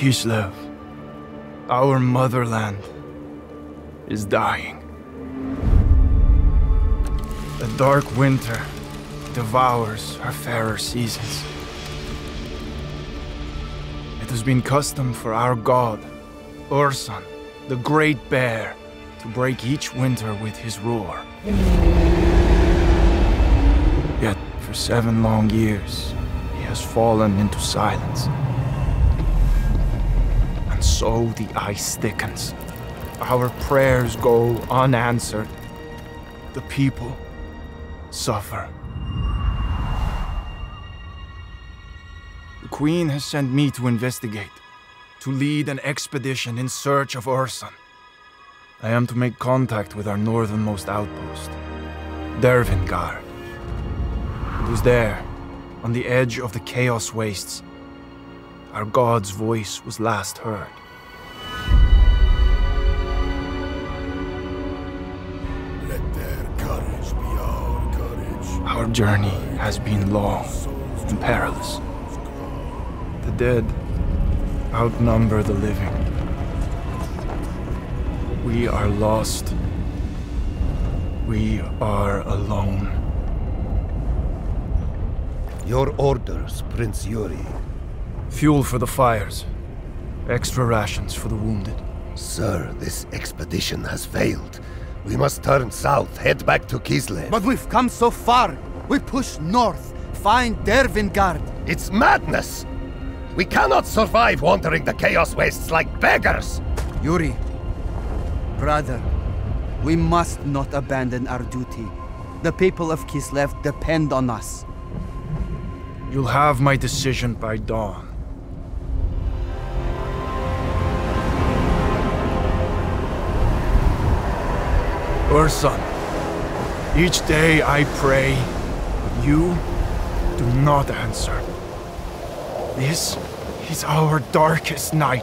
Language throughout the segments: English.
Kislev, our motherland, is dying. A dark winter devours our fairer seasons. It has been custom for our god, Ursun, the Great Bear, to break each winter with his roar. Yet, for seven long years, he has fallen into silence. So the ice thickens. Our prayers go unanswered. The people suffer. The Queen has sent me to investigate, to lead an expedition in search of Ursun. I am to make contact with our northernmost outpost, Dervingard. It was there, on the edge of the Chaos Wastes, our god's voice was last heard. Our courage. Our journey has been long and perilous. The dead outnumber the living. We are lost. We are alone. Your orders, Prince Yuri. Fuel for the fires. Extra rations for the wounded. Sir, this expedition has failed. We must turn south, head back to Kislev. But we've come so far. We push north, find Dervingard. It's madness! We cannot survive wandering the Chaos Wastes like beggars! Yuri, brother, we must not abandon our duty. The people of Kislev depend on us. You'll have my decision by dawn. Ursun, each day I pray, but you do not answer. This is our darkest night.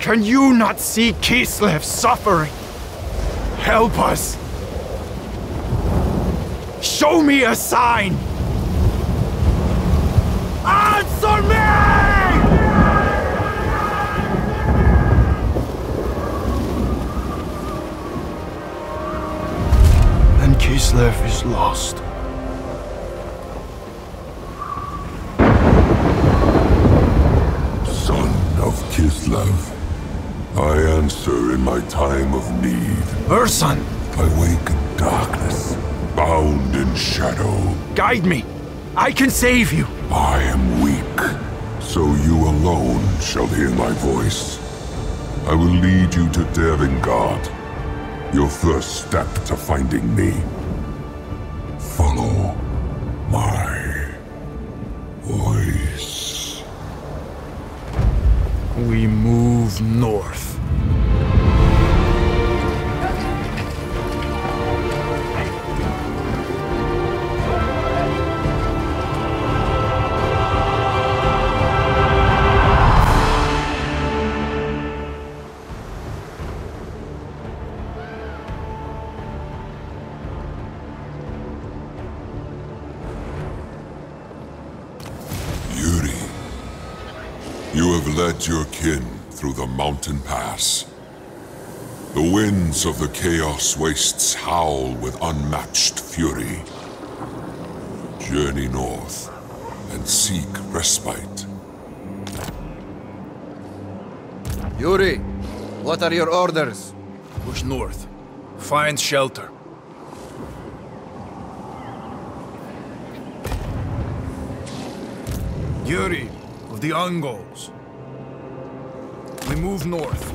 Can you not see Kislev suffering? Help us! Show me a sign! Answer me! Kislev is lost. Son of Kislev, I answer in my time of need. Ursun, I wake in darkness, bound in shadow. guide me. I can save you. I am weak, so you alone shall hear my voice. I will lead you to Dervingard, your first step to finding me. Move north. Mountain pass. The winds of the Chaos Wastes howl with unmatched fury. Journey north and seek respite. Yuri, what are your orders? Push north. Find shelter. Yuri of the Ungols. Move north.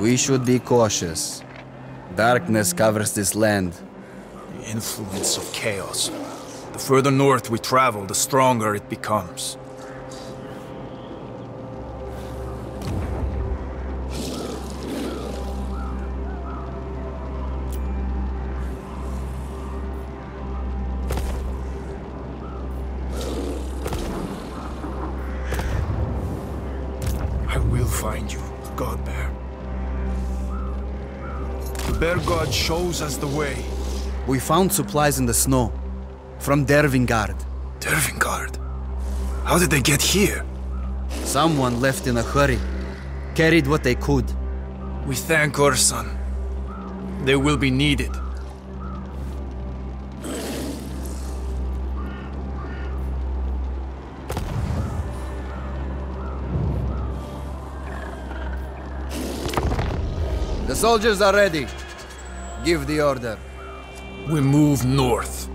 We should be cautious. Darkness covers this land. The influence of chaos. The further north we travel, the stronger it becomes. Shows us the way. We found supplies in the snow. From Dervingard. Dervingard? How did they get here? Someone left in a hurry. Carried what they could. We thank Ursun. They will be needed. The soldiers are ready. Give the order. We move north.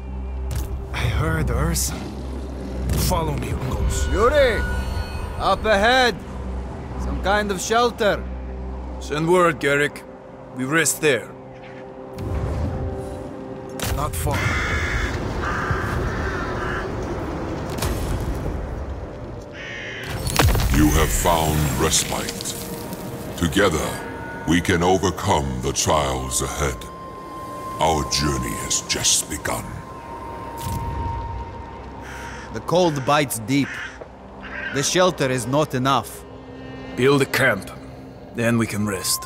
I heard Ursun. Follow me, Ungols. Yuri! Up ahead! Some kind of shelter. Send word, Garrick. We rest there. Not far. You have found respite. Together, we can overcome the trials ahead. Our journey has just begun. The cold bites deep. The shelter is not enough. Build a camp. Then we can rest.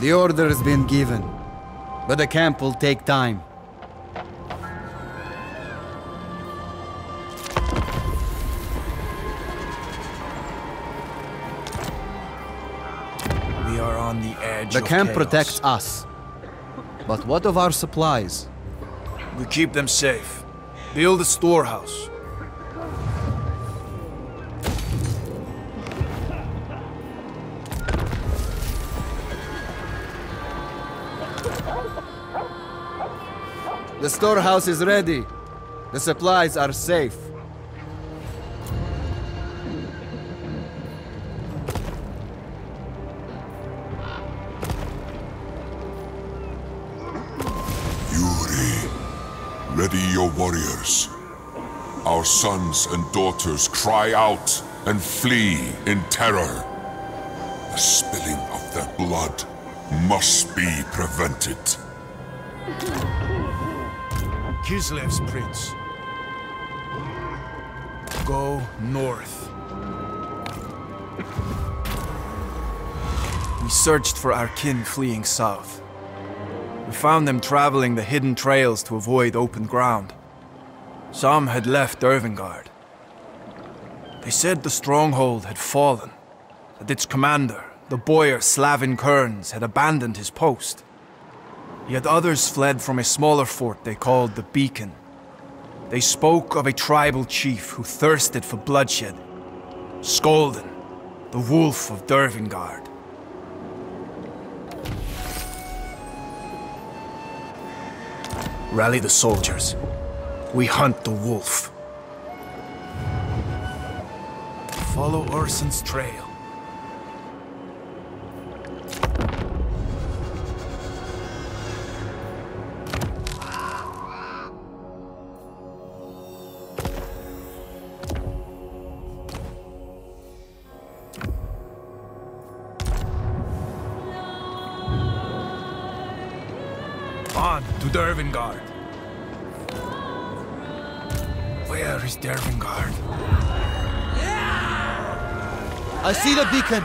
The order has been given. But the camp will take time. The edge The of camp chaos. protects us. But what of our supplies? We keep them safe. Build a storehouse. The storehouse is ready. The supplies are safe. Sons and daughters cry out and flee in terror. The spilling of their blood must be prevented. Kislev's prince. Go north. We searched for our kin fleeing south. We found them traveling the hidden trails to avoid open ground. Some had left Dervingard. They said the stronghold had fallen, that its commander, the boyar Slavin Kearns, had abandoned his post. Yet others fled from a smaller fort they called the Beacon. They spoke of a tribal chief who thirsted for bloodshed. Skolden, the wolf of Dervingard. Rally the soldiers. We hunt the wolf. Follow Ursun's trail. Where is Dervingard? I see the beacon.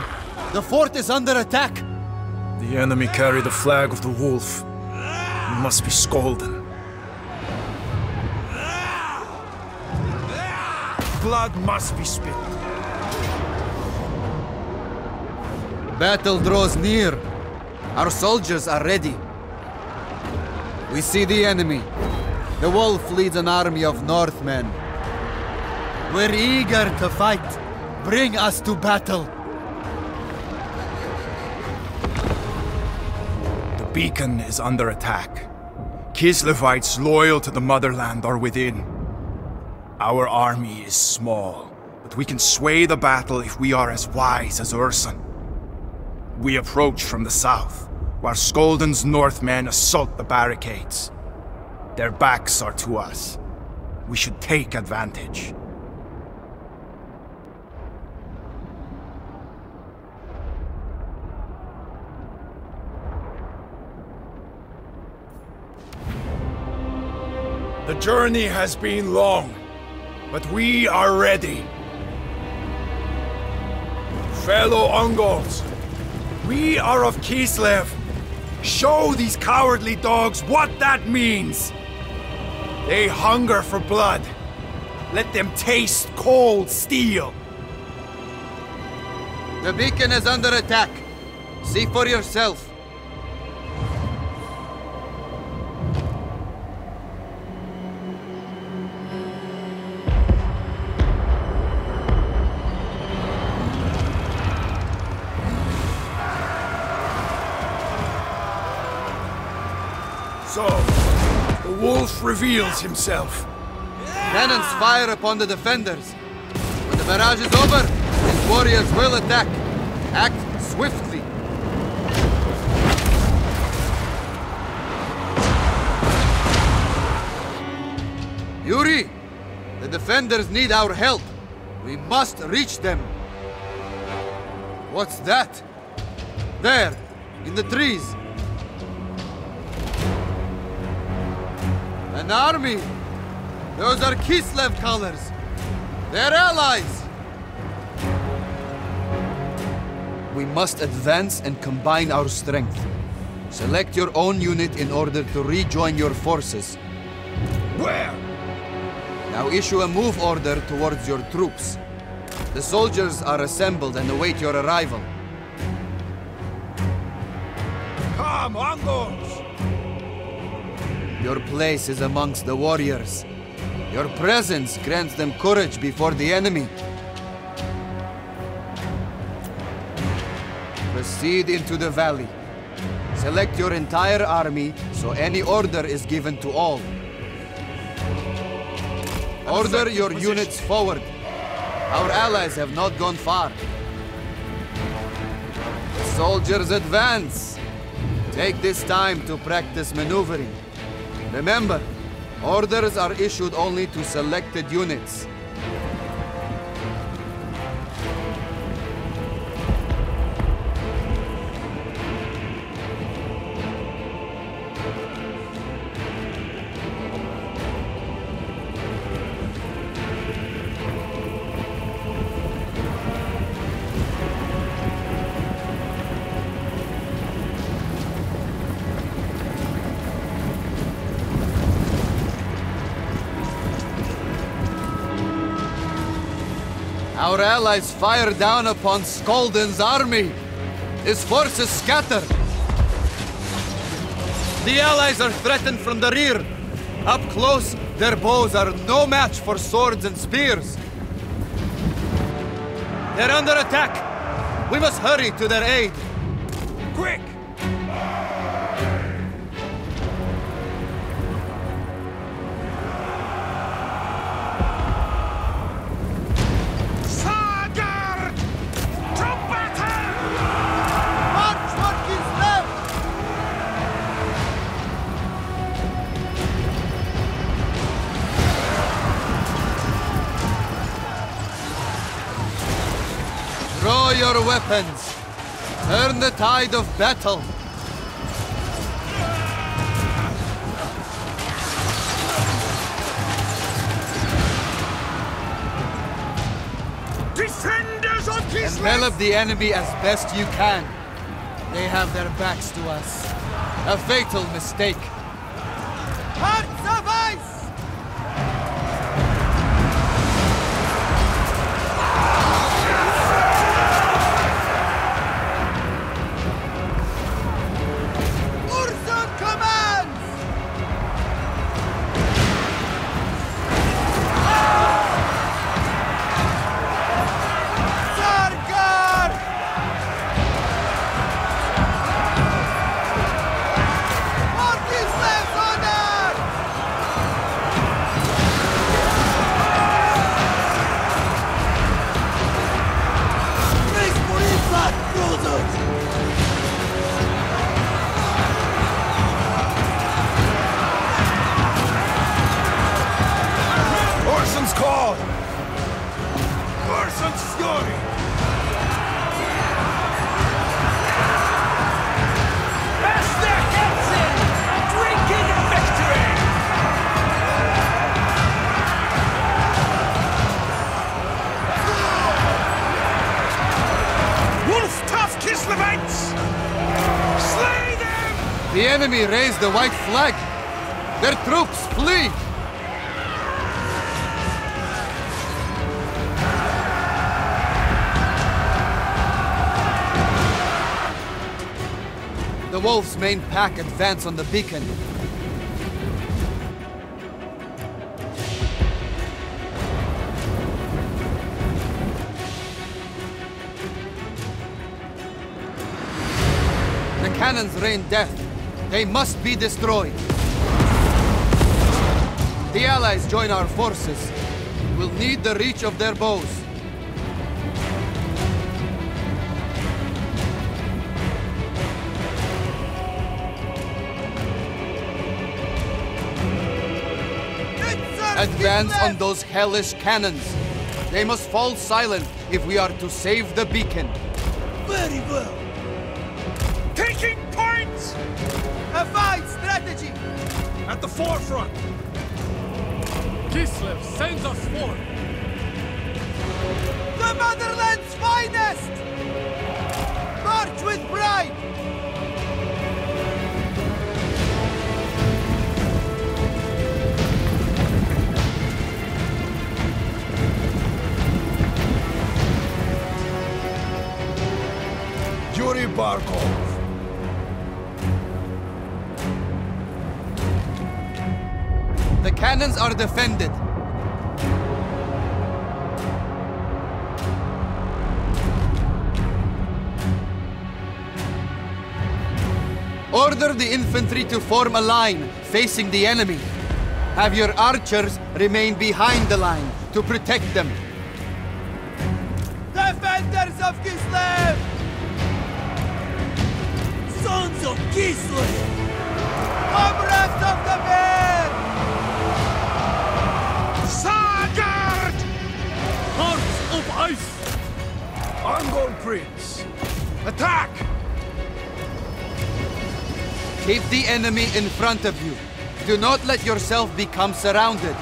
The fort is under attack. The enemy carry the flag of the wolf. It must be Skolden. Blood must be spilled. Battle draws near. Our soldiers are ready. We see the enemy. The wolf leads an army of Northmen. We're eager to fight. Bring us to battle. The beacon is under attack. Kislevites loyal to the motherland are within. Our army is small, but we can sway the battle if we are as wise as Ursun. We approach from the south, while Skolden's Northmen assault the barricades. Their backs are to us. We should take advantage. The journey has been long, but we are ready. Fellow Ungols, we are of Kislev. Show these cowardly dogs what that means. They hunger for blood. Let them taste cold steel. The beacon is under attack. See for yourself. Reveals himself. Cannons fire upon the defenders. When the barrage is over, his warriors will attack. Act swiftly. Yuri! The defenders need our help. We must reach them. What's that? There, in the trees. An army! Those are Kislev colors! They're allies! We must advance and combine our strength. Select your own unit in order to rejoin your forces. Where? Now issue a move order towards your troops. The soldiers are assembled and await your arrival. Come, Ungols! Your place is amongst the warriors. Your presence grants them courage before the enemy. Proceed into the valley. Select your entire army so any order is given to all. Order your units forward. Our allies have not gone far. Soldiers advance. Take this time to practice maneuvering. Remember, orders are issued only to selected units. Allies fire down upon Skolden's army. His forces scatter. The allies are threatened from the rear. Up close, their bows are no match for swords and spears. They're under attack. We must hurry to their aid. Quick! Your weapons. Turn the tide of battle. Defenders of Kislev! Envelop the enemy as best you can. They have their backs to us. A fatal mistake. Enemy raised the white flag. Their troops flee. The wolves' main pack advance on the beacon. The cannons rain death. They must be destroyed. The Allies join our forces. We'll need the reach of their bows. Advance on those hellish cannons. They must fall silent if we are to save the beacon. Very well. A fine strategy! At the forefront! Kislev sends us forth! The motherland's finest! March with pride! Yuri Barkov. Are defended. Order the infantry to form a line facing the enemy. Have your archers remain behind the line to protect them. Defenders of Kislev! Sons of Kislev! Enemy in front of you. Do not let yourself become surrounded.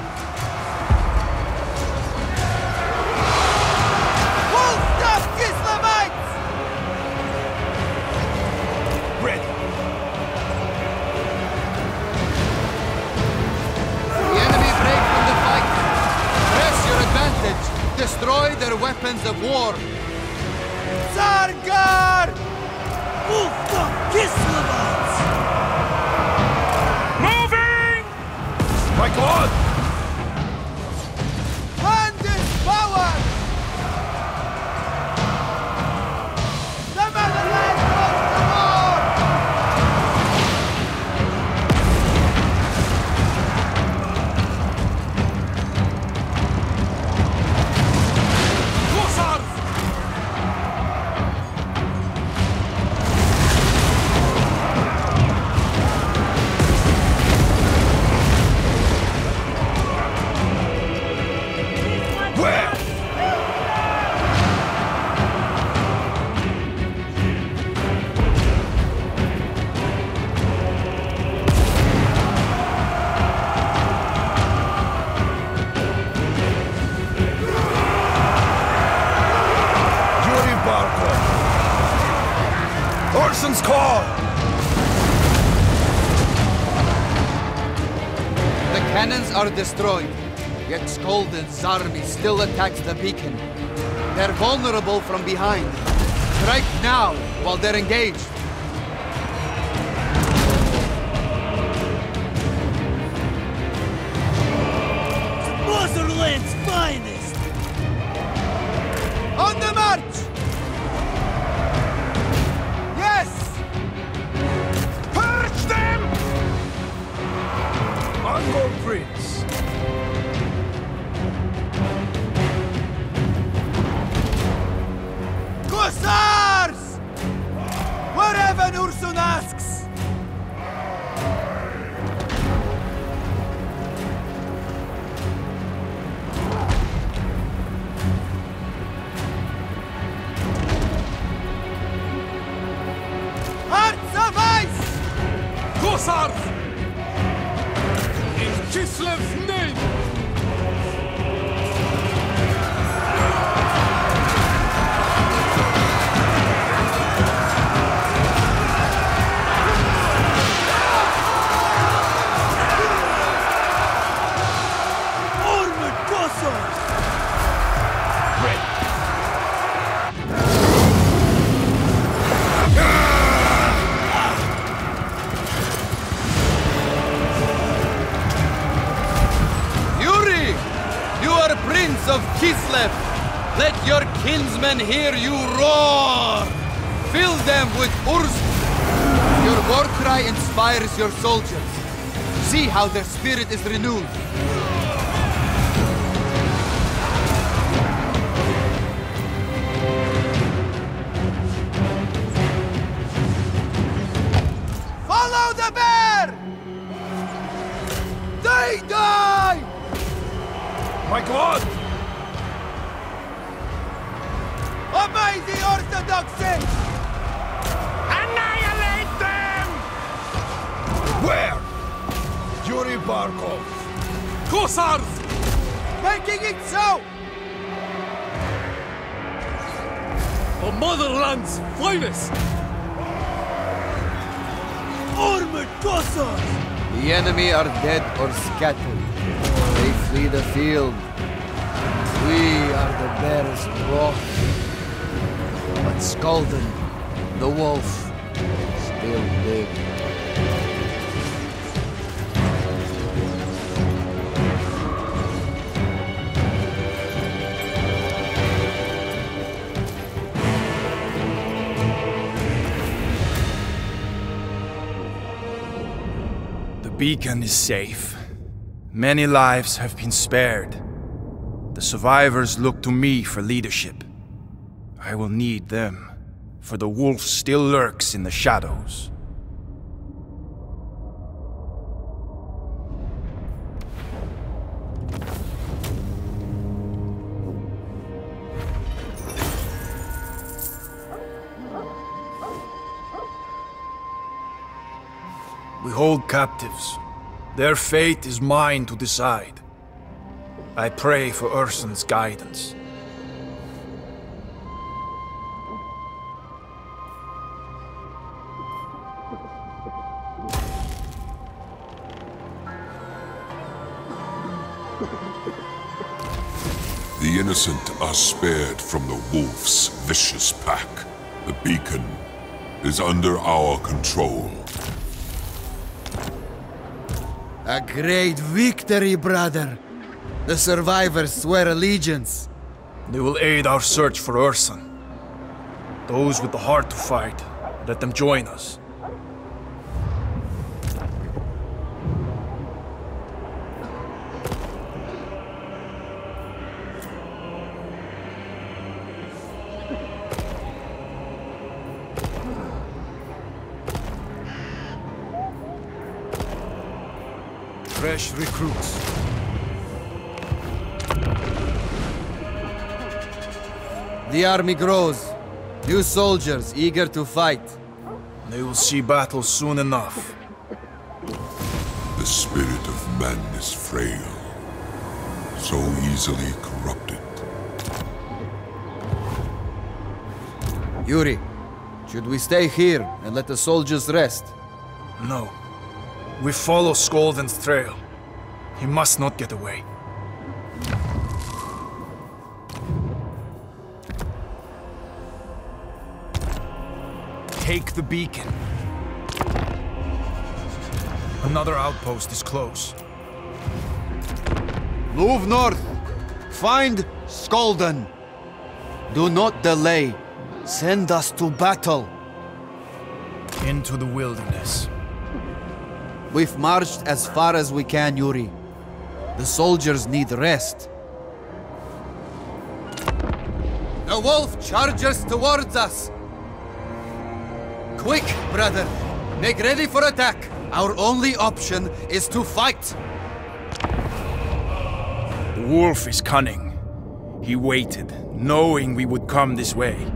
Ready! The enemy break from the fight. Press your advantage. Destroy their weapons of war. Are destroyed, yet Skolden's army still attacks the beacon. They're vulnerable from behind. Strike now while they're engaged. Kinsmen hear you roar! Fill them with Urs! Your war cry inspires your soldiers. See how their spirit is renewed. Follow the bear! They die! My God! Orthodoxy! Annihilate them! Where? Yuri Barkov. Kossars! Making it so! The motherland's finest! Armored Kossars! The enemy are dead or scattered. They flee the field. We are the bear's wrath. Skolden, the wolf, still lives. The beacon is safe. Many lives have been spared. The survivors look to me for leadership. Need them, for the wolf still lurks in the shadows. We hold captives. Their fate is mine to decide. I pray for Ursun's guidance. Innocent are spared from the wolf's vicious pack. The beacon is under our control. A great victory, brother. The survivors swear allegiance. They will aid our search for Ursun. Those with the heart to fight, let them join us. Fresh recruits. The army grows. New soldiers eager to fight. They will see battle soon enough. The spirit of man is frail, so easily corrupted. Yuri, should we stay here and let the soldiers rest? No. We follow Skolden's trail. He must not get away. Take the beacon. Another outpost is close. Move north. Find Skolden. Do not delay. Send us to battle. Into the wilderness. We've marched as far as we can, Yuri. The soldiers need rest. The wolf charges towards us. Quick, brother. Make ready for attack. Our only option is to fight. The wolf is cunning. He waited, knowing we would come this way.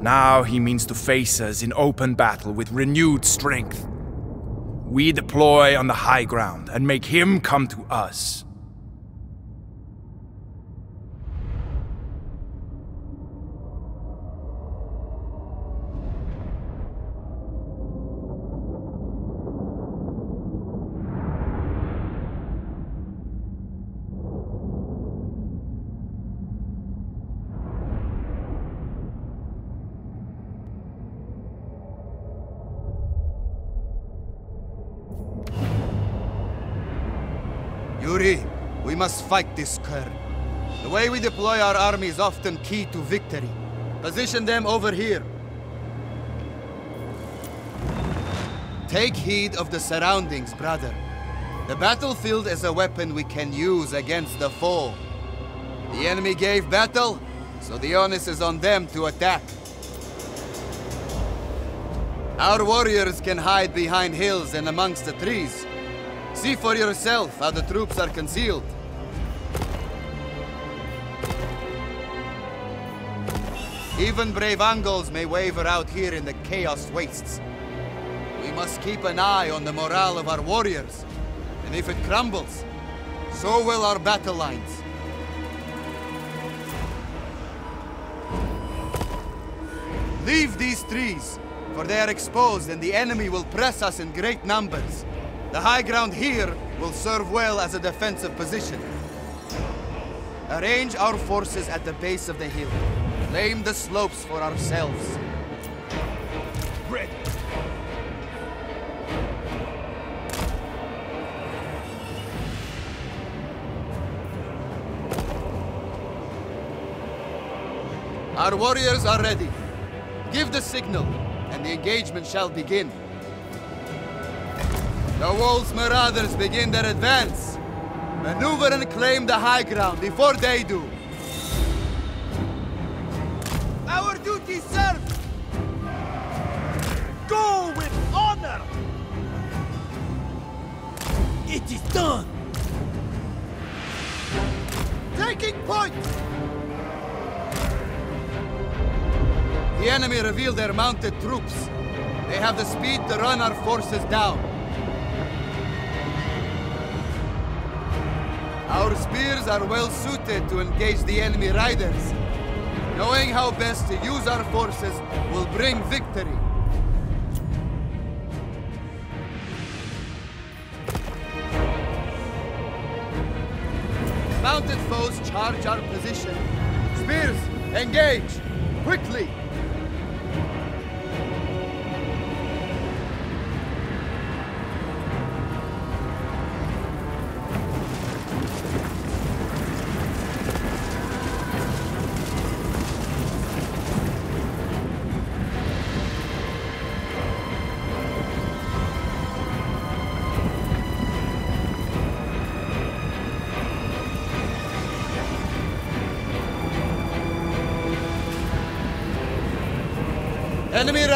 Now he means to face us in open battle with renewed strength. We deploy on the high ground and make him come to us. Must fight this cur. The way we deploy our army is often key to victory. Position them over here. Take heed of the surroundings, brother. The battlefield is a weapon we can use against the foe. The enemy gave battle, so the onus is on them to attack. Our warriors can hide behind hills and amongst the trees. See for yourself how the troops are concealed. Even brave Ungols may waver out here in the Chaos Wastes. We must keep an eye on the morale of our warriors. And if it crumbles, so will our battle lines. Leave these trees, for they are exposed and the enemy will press us in great numbers. The high ground here will serve well as a defensive position. Arrange our forces at the base of the hill. Claim the slopes for ourselves. Ready. Our warriors are ready. Give the signal, and the engagement shall begin. The Wolves Marauders begin their advance. Maneuver and claim the high ground before they do. Our duty served! Go with honor! It is done! Taking point! The enemy reveal their mounted troops. They have the speed to run our forces down. Our spears are well suited to engage the enemy riders. Knowing how best to use our forces will bring victory. Mounted foes charge our position. Spears, engage! Quickly!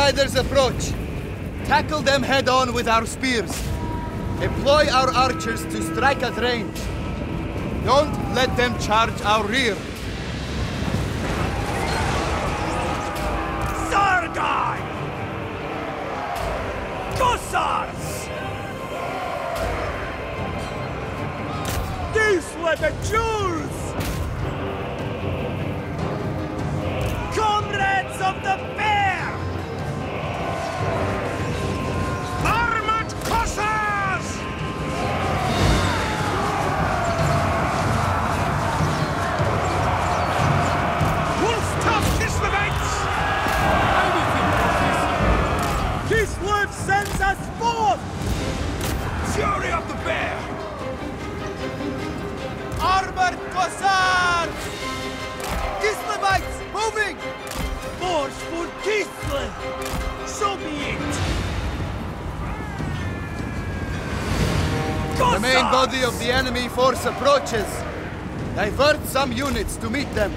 Riders approach. Tackle them head on with our spears. Employ our archers to strike at range. Don't let them charge our rear. Sargai! Kossars! These were the Jews! The main body of the enemy force approaches. Divert some units to meet them.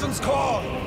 Ursun's call!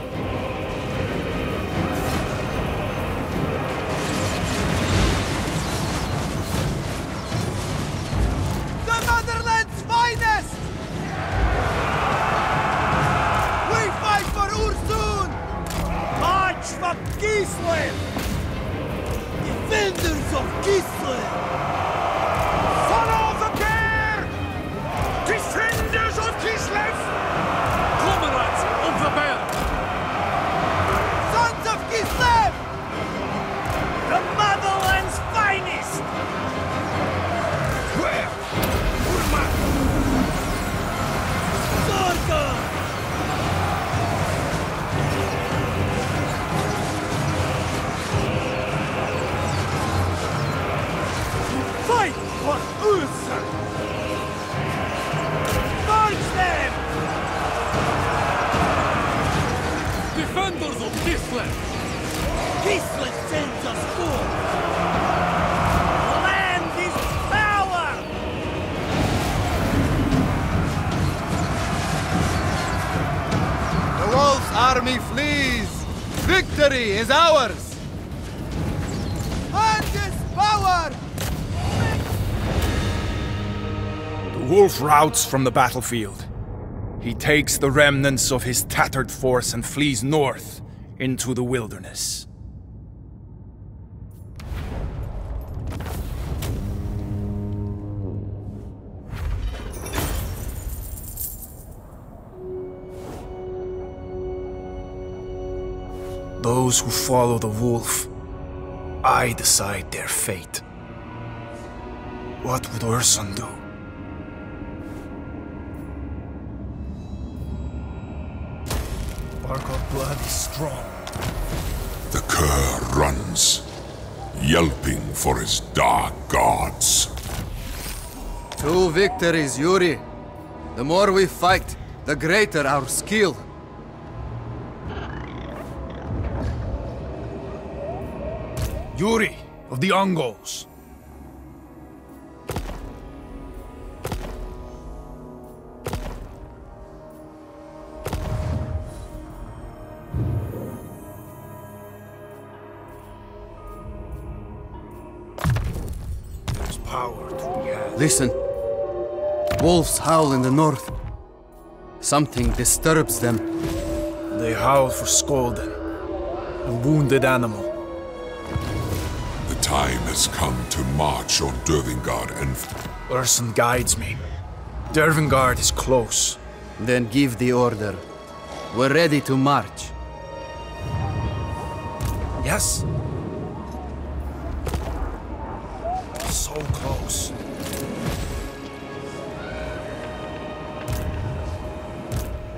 Is ours! Power! The wolf routs from the battlefield. He takes the remnants of his tattered force and flees north into the wilderness. Those who follow the wolf, I decide their fate. What would Ursun do? Barkov blood is strong. The cur runs, yelping for his dark gods. Two victories, Yuri. The more we fight, the greater our skill. Yuri of the Ungols. There's power to be had. Listen. Wolves howl in the north. Something disturbs them. They howl for Skolden, a wounded animal. The time has come to march on Dervingard and Ursun guides me. Dervingard is close. Then give the order. We're ready to march. Yes? So close.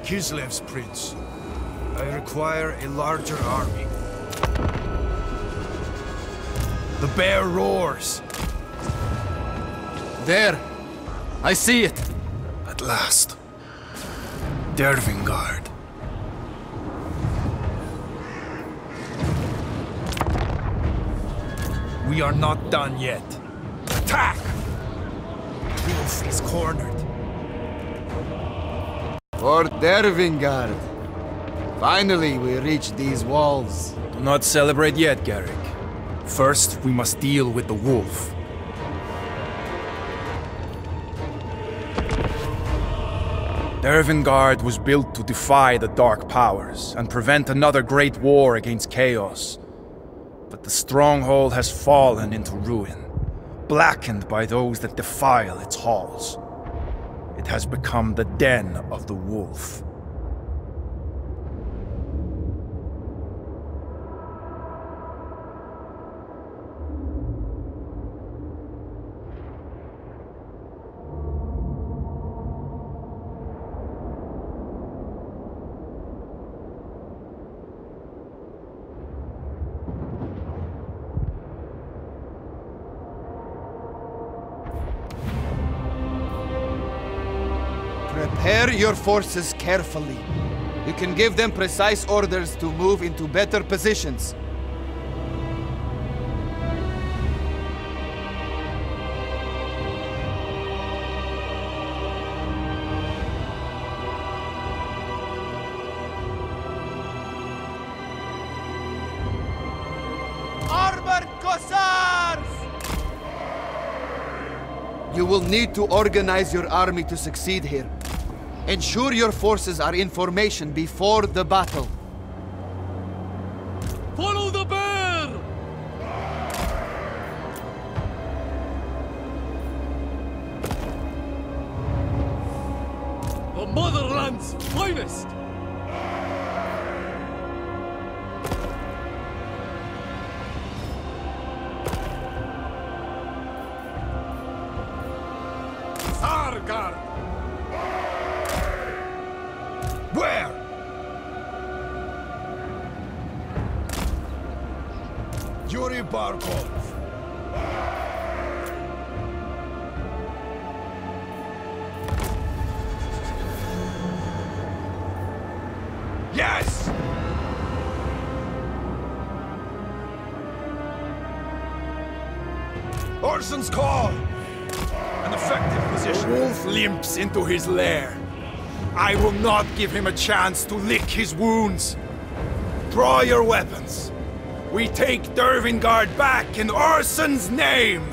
Kislev's prince. I require a larger army. The bear roars. There! I see it! At last. Dervingard. We are not done yet. Attack! Wolf is cornered. For Dervingard. Finally, we reach these walls. Do not celebrate yet, Garrick. First, we must deal with the wolf. Dervingard was built to defy the Dark Powers and prevent another great war against Chaos. But the stronghold has fallen into ruin, blackened by those that defile its halls. It has become the den of the wolf. Your forces carefully. You can give them precise orders to move into better positions. You will need to organize your army to succeed here. Ensure your forces are in formation before the battle. not give him a chance to lick his wounds. Draw your weapons. We take Dervingard back in Ursun's name!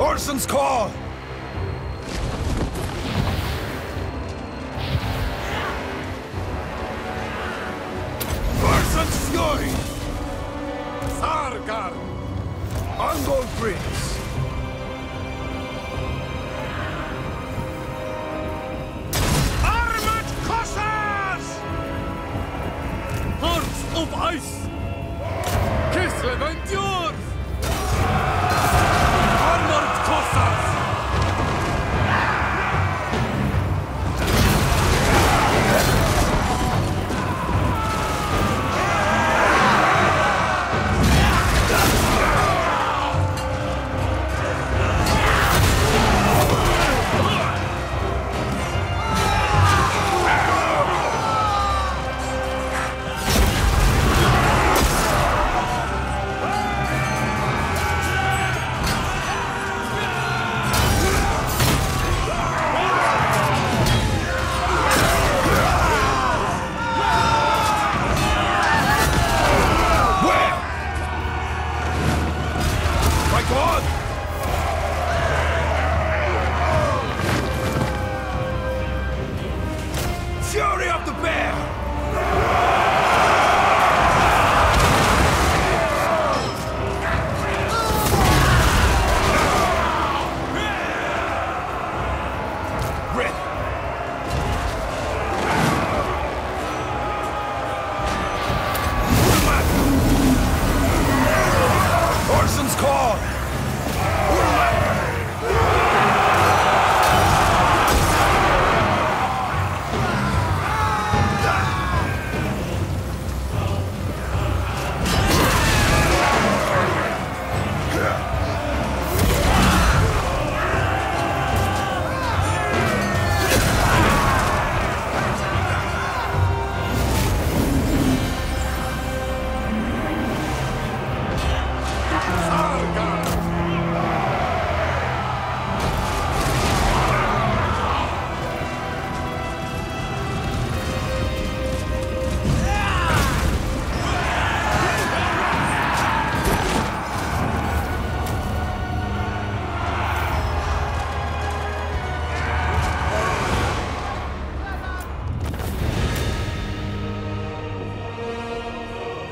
Ursun's call! God's fury! Sargar! Ungol Prince! Armored Kossars! Hearts of ice! Kislev endures! Armored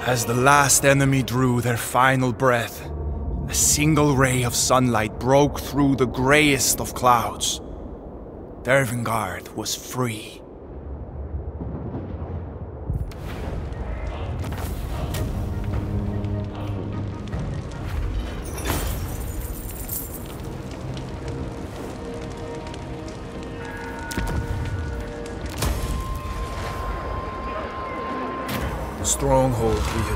As the last enemy drew their final breath, a single ray of sunlight broke through the greyest of clouds. Dervingard was free.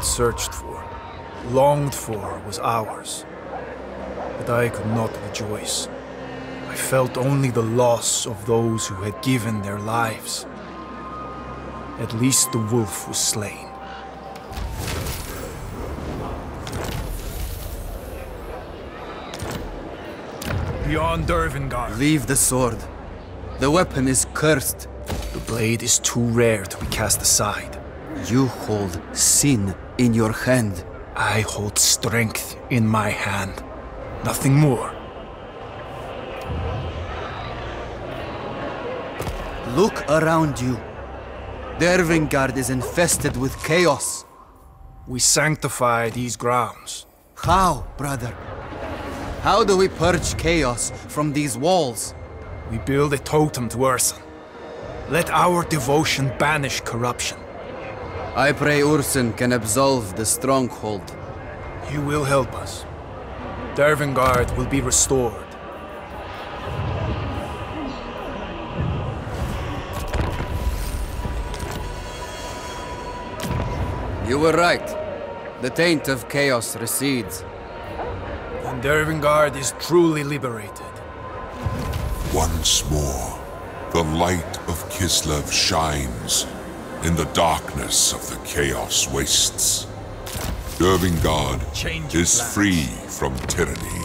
Had searched for, longed for, was ours. But I could not rejoice. I felt only the loss of those who had given their lives. At least the wolf was slain. Beyond Dervingard, Leave the sword. The weapon is cursed. the blade is too rare to be cast aside. You hold sin in your hand. I hold strength in my hand. Nothing more. Look around you. Dervingard is infested with chaos. We sanctify these grounds. How, brother? How do we purge chaos from these walls? We build a totem to Ursun. Let our devotion banish corruption. I pray Ursun can absolve the stronghold. You will help us. Dervingard will be restored. You were right. The taint of chaos recedes. And Dervingard is truly liberated. Once more, the light of Kislev shines in the darkness of the Chaos Wastes. Dervingard Change your is plans. free from tyranny.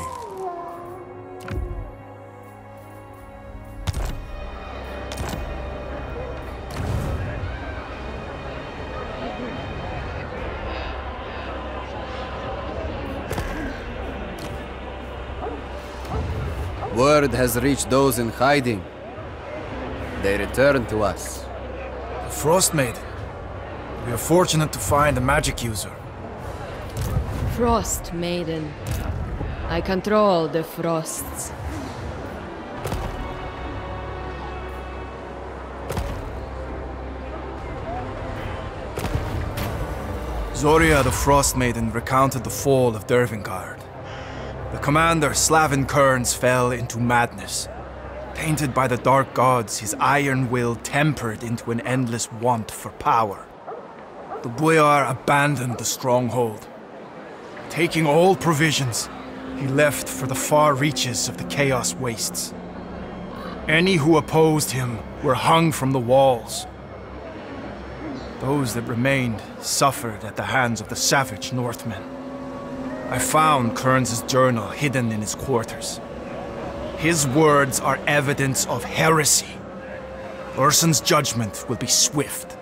Word has reached those in hiding. They return to us. Frost Maiden. We are fortunate to find a magic user. Frost Maiden. I control the frosts. Zoria the Frost Maiden recounted the fall of Dervingard. The commander, Slavin Kearns, fell into madness. Tainted by the dark gods, his iron will tempered into an endless want for power. The Boyar abandoned the stronghold. Taking all provisions, he left for the far reaches of the Chaos Wastes. Any who opposed him were hung from the walls. Those that remained suffered at the hands of the savage Northmen. I found Kearns' journal hidden in his quarters. His words are evidence of heresy. Ursun's judgment will be swift.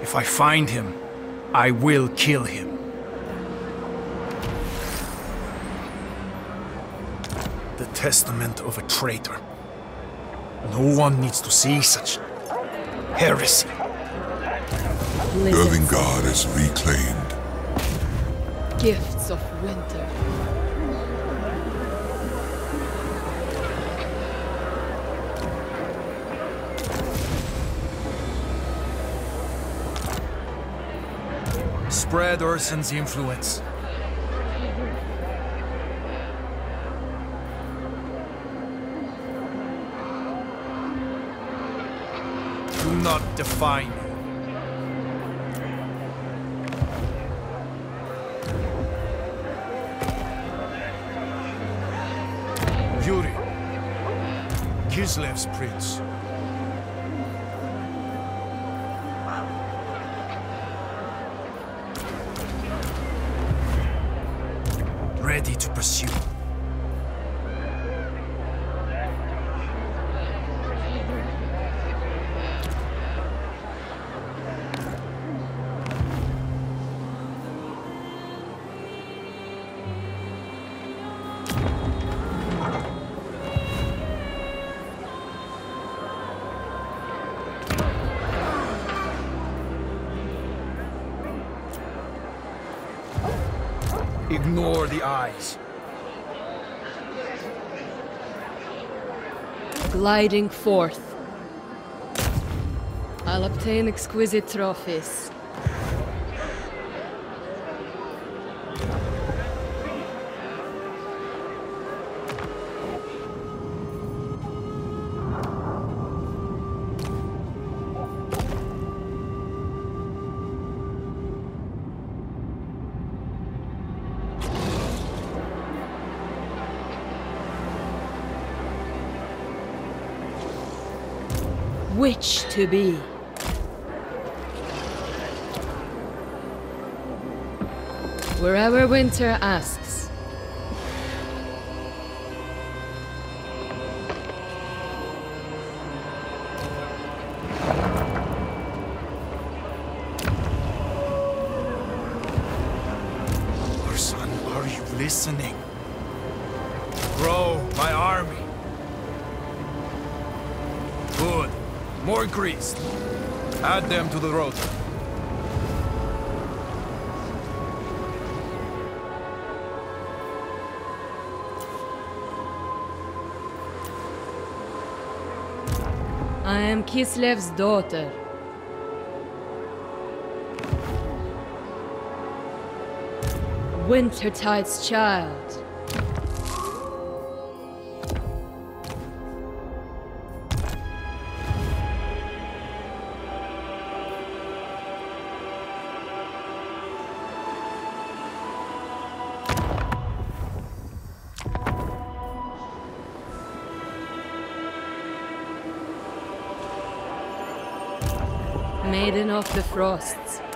If I find him, I will kill him. The testament of a traitor. No one needs to see such heresy. Blizzards, Dervingard is reclaimed. gifts of winter. Spread Ursun's influence. Do not define me. Yuri, Kislev's prince. Gliding forth. I'll obtain exquisite trophies. To be? Wherever winter asks. Kislev's daughter. Wintertide's child. Maiden of the Frosts.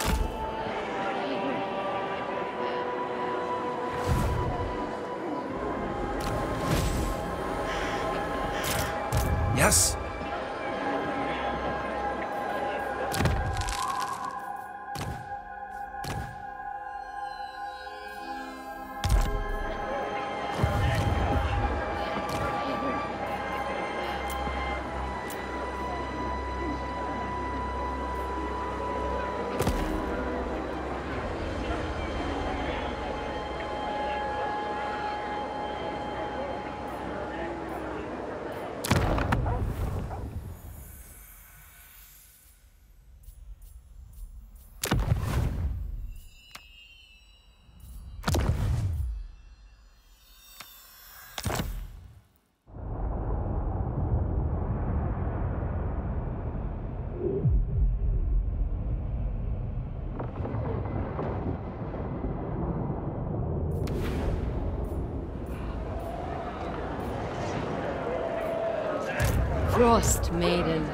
Frost Maiden.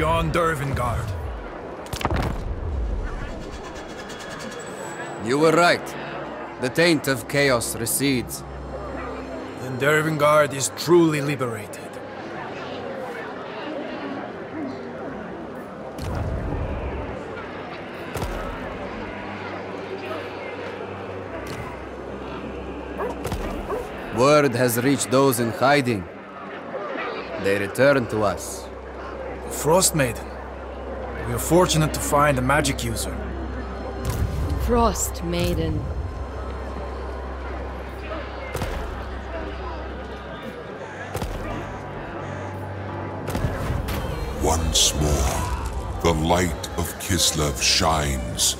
Beyond Dervingard. You were right. The taint of chaos recedes. Then Dervingard is truly liberated. Word has reached those in hiding. They return to us. Frost Maiden. We are fortunate to find a magic user. Frost Maiden. Once more, the light of Kislev shines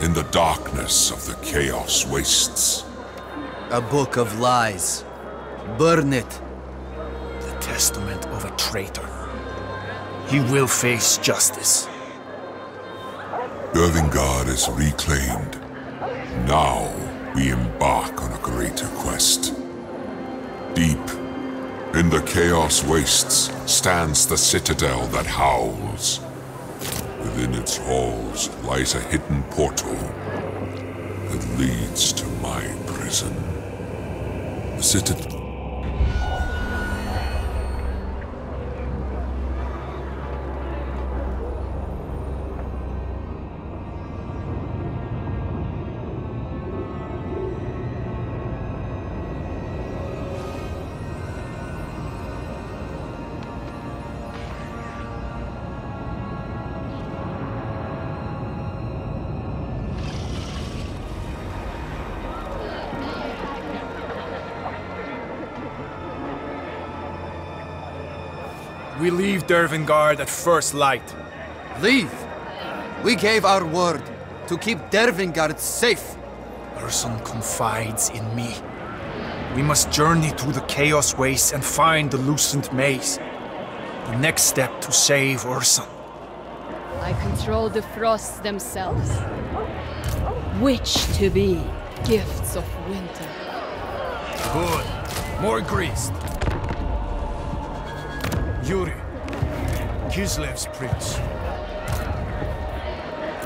in the darkness of the Chaos Wastes. A book of lies. Burn it. The testament of a traitor. He will face justice. Dervingard is reclaimed. Now we embark on a greater quest. Deep in the Chaos Wastes stands the citadel that howls. Within its halls lies a hidden portal that leads to my prison. The citadel. Dervingard at first light. Leave! We gave our word to keep Dervingard safe. Ursun confides in me. We must journey through the Chaos Waste and find the Lucent Maze. The next step to save Ursun. I control the frosts themselves. Which to be gifts of winter. Good. More greased. Yuri. Kislev's prince.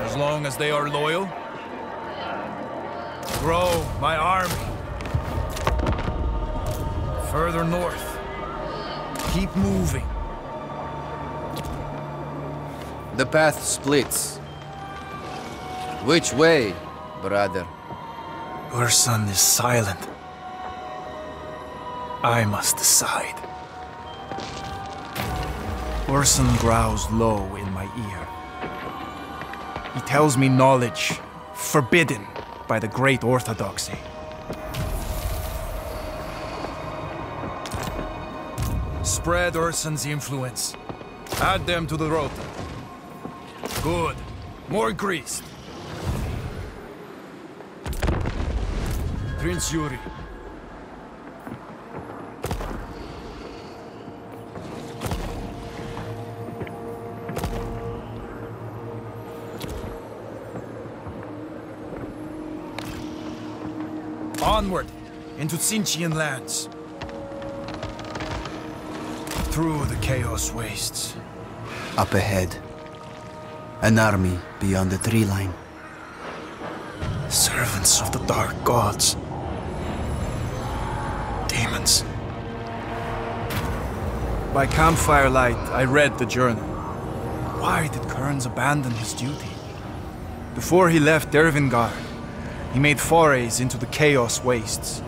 As long as they are loyal, grow my army. Further north. Keep moving. The path splits. Which way, brother? Ursun is silent. I must decide. Ursun growls low in my ear. He tells me knowledge, forbidden, by the great orthodoxy. Spread Ursun's influence. Add them to the rota. Good. More greased. Prince Yuri. Onward, into Tzeentchian lands. Through the Chaos Wastes. Up ahead. An army beyond the tree line. Servants of the Dark Gods. Demons. By campfire light, I read the journal. Why did Kurnz abandon his duty? Before he left Dervingard, he made forays into the Chaos Wastes.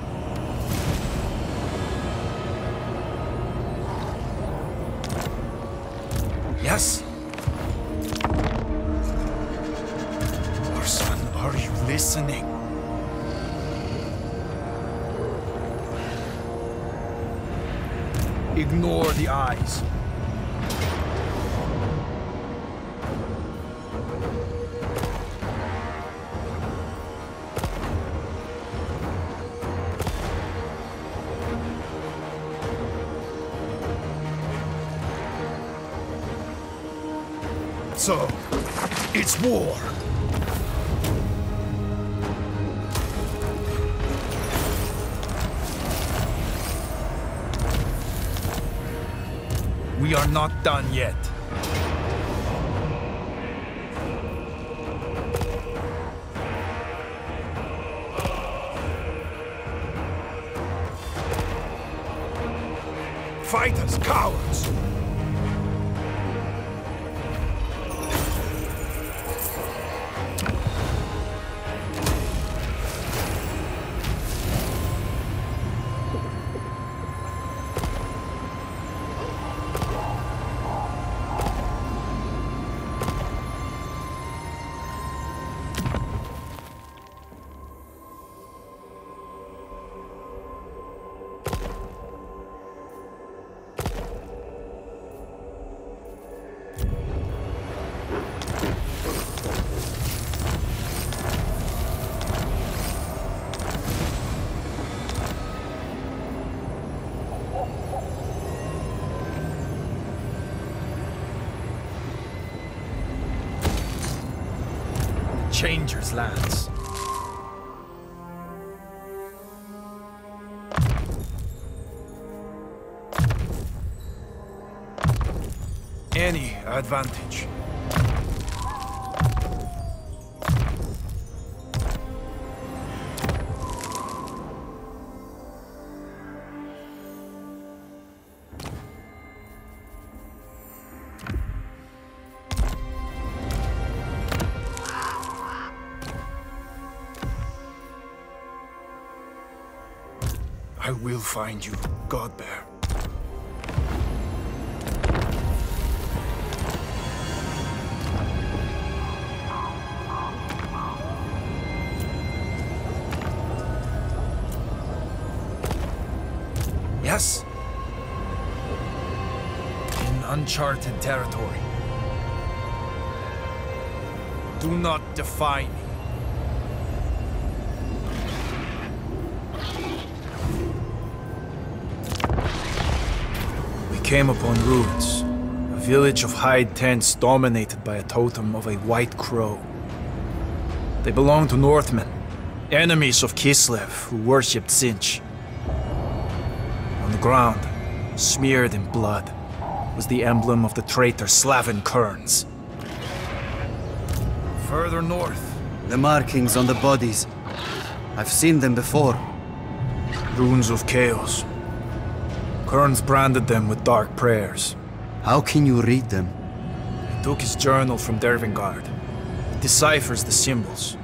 We are Changers lands. Any advantage. Find you, Godbear. Yes? In uncharted territory. Do not defy me. Came upon ruins. A village of hide tents dominated by a totem of a white crow. They belonged to Northmen, enemies of Kislev who worshipped Tzeentch. On the ground, smeared in blood, was the emblem of the traitor Slavin Kurnz. Further north, The markings on the bodies. I've seen them before. runes of chaos. Kurnz branded them with dark prayers. How can you read them? He took his journal from Dervingard. It deciphers the symbols.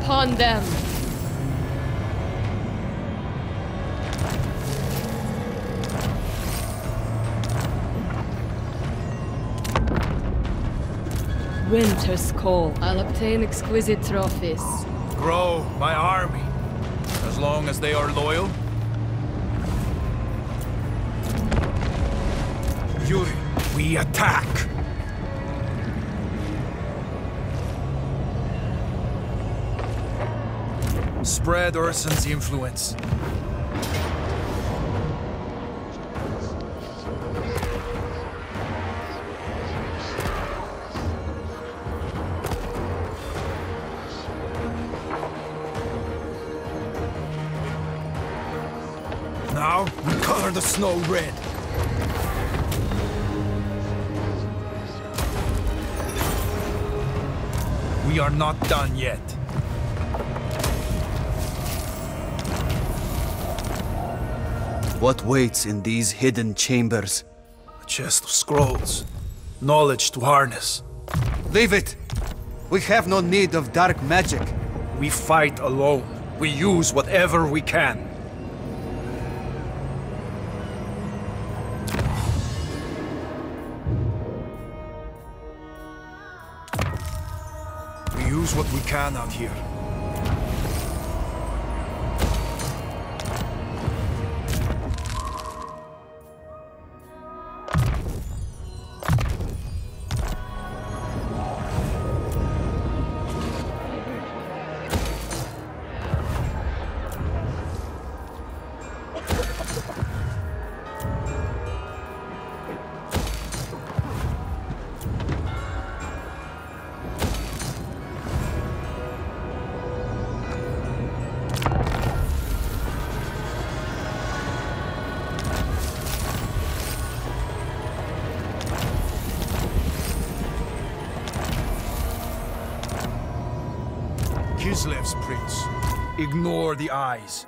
Upon them! Winter's call. I'll obtain exquisite trophies. Grow my army. As long as they are loyal. Yuri, we attack! Spread Ursun's influence. Now, we color the snow red. We are not done yet. What waits in these hidden chambers? A chest of scrolls. Knowledge to harness. Leave it! We have no need of dark magic. We fight alone. We use whatever we can. We use what we can out here. Ignore the eyes.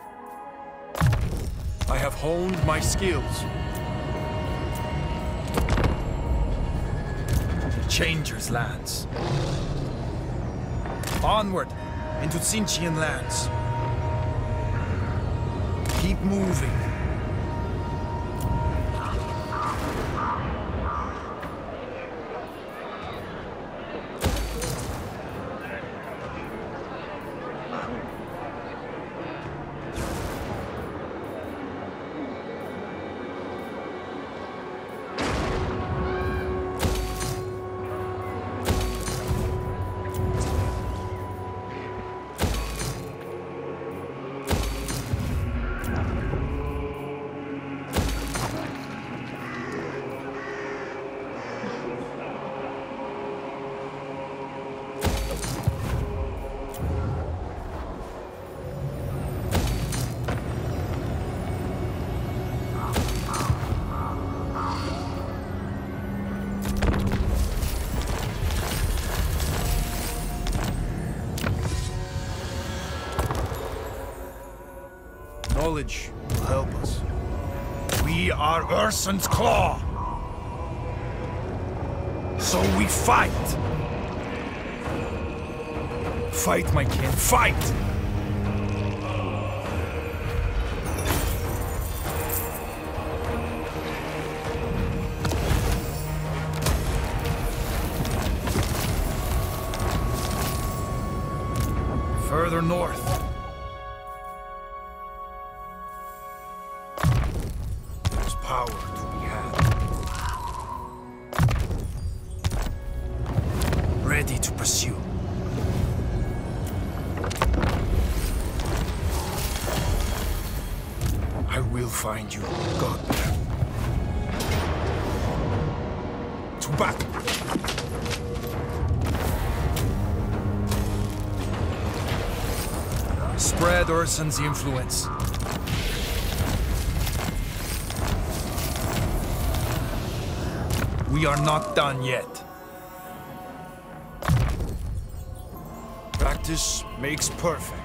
I have honed my skills. Changer's lands. Onward into Tzeentchian lands. Keep moving. Knowledge will help us. We are Ursun's Claw. So we fight. Fight, my kin, fight! Ursun's influence. We are not done yet. Practice makes perfect.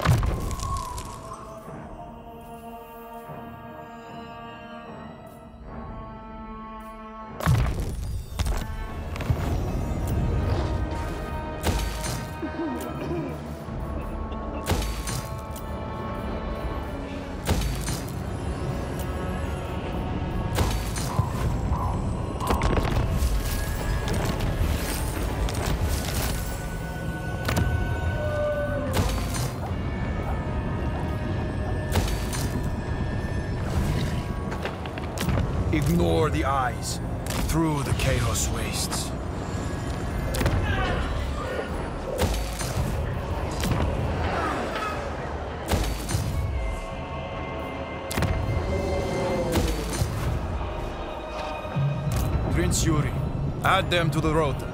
Them to the rota.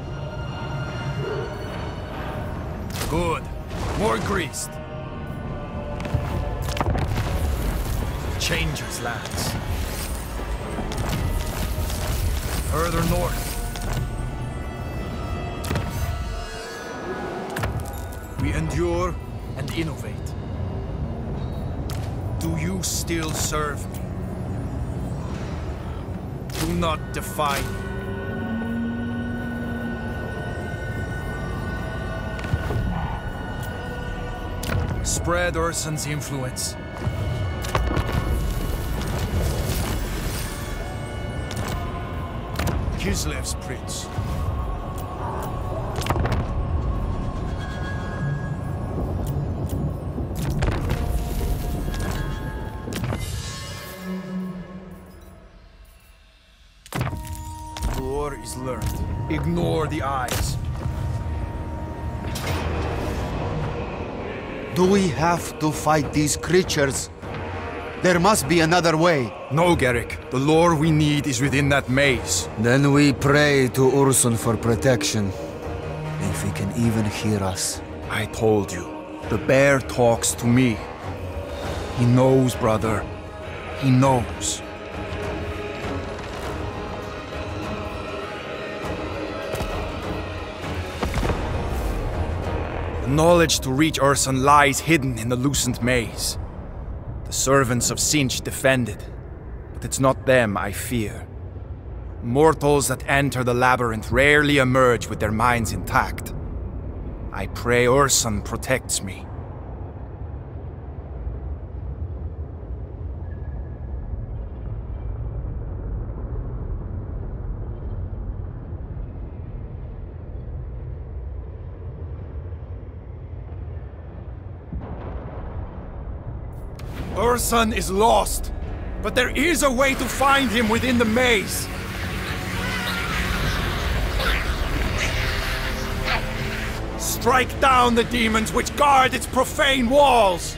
Spread Ursun's influence. Kislev's prince. Have to fight these creatures? There must be another way. No, Garrick. The lore we need is within that maze. Then we pray to Ursun for protection. If he can even hear us. I told you. The bear talks to me. He knows, brother. He knows. Knowledge to reach Ursun lies hidden in the Lucent Maze. The servants of Tzeentch defend it, but it's not them I fear. Mortals that enter the labyrinth rarely emerge with their minds intact. I pray Ursun protects me. Ursun is lost, but there is a way to find him within the maze. Strike down the demons which guard its profane walls!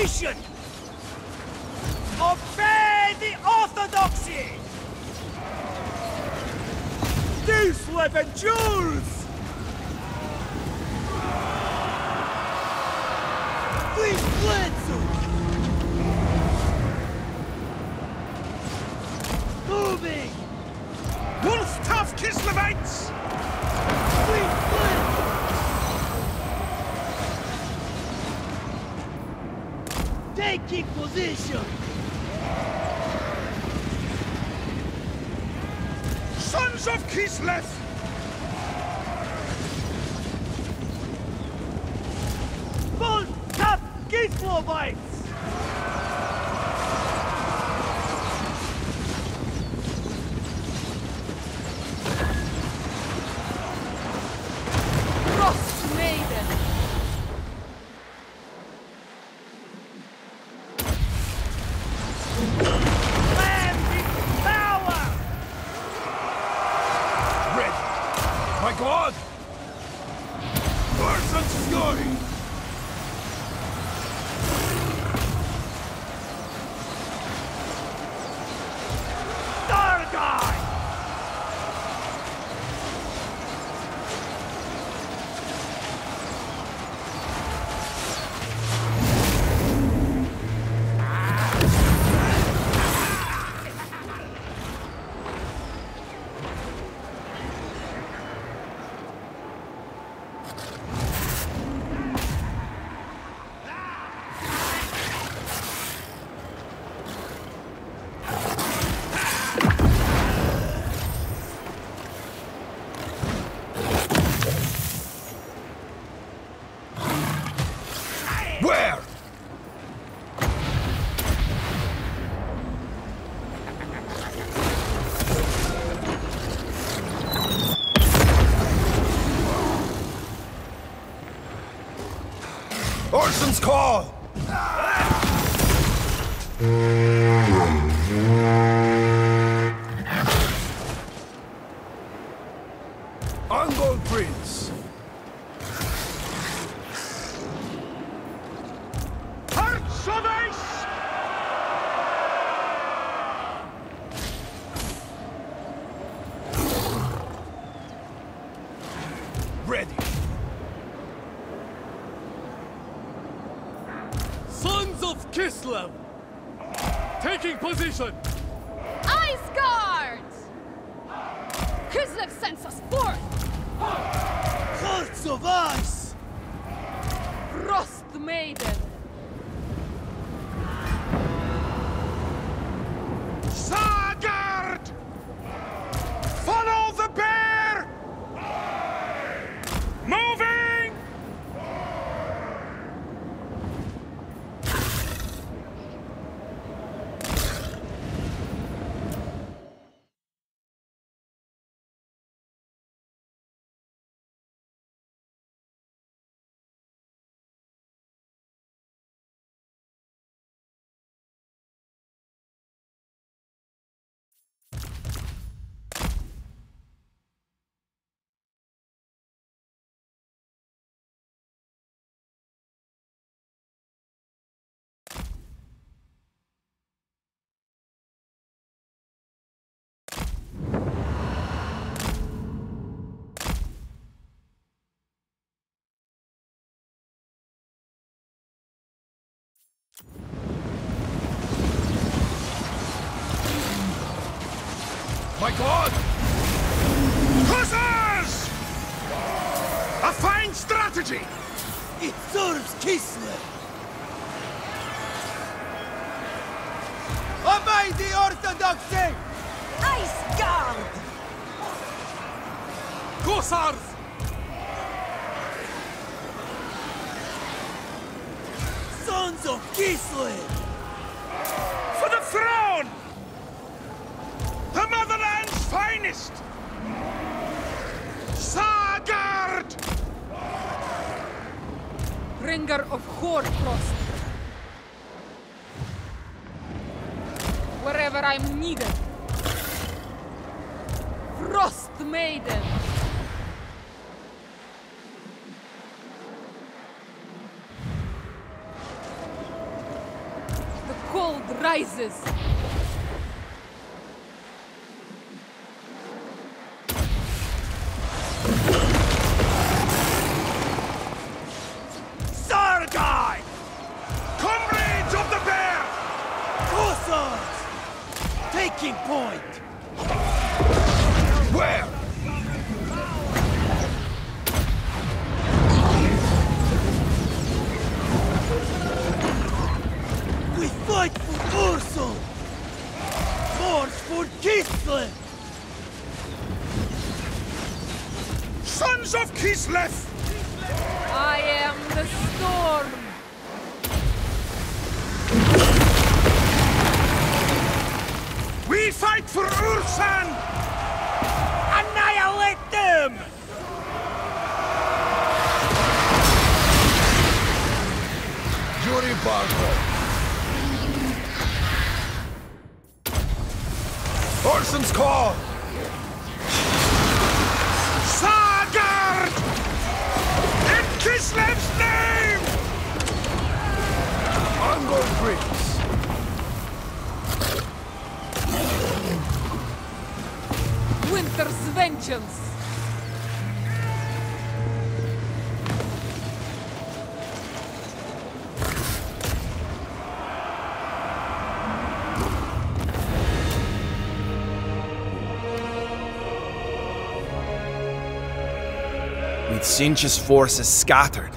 tradition! Obey the orthodoxy! These the Jews! Szafki's left! slow. Taking position. My God! Hussars! A fine strategy! It serves Kislev! Obey the orthodoxy! Ice Guard! Kossars. Sons of Kislev. For the throne! The motherland's finest! Sagard! Bringer of Hoarfrost. Wherever I'm needed. Frost Maiden! The cold rises! Of With Tzeentch's forces scattered,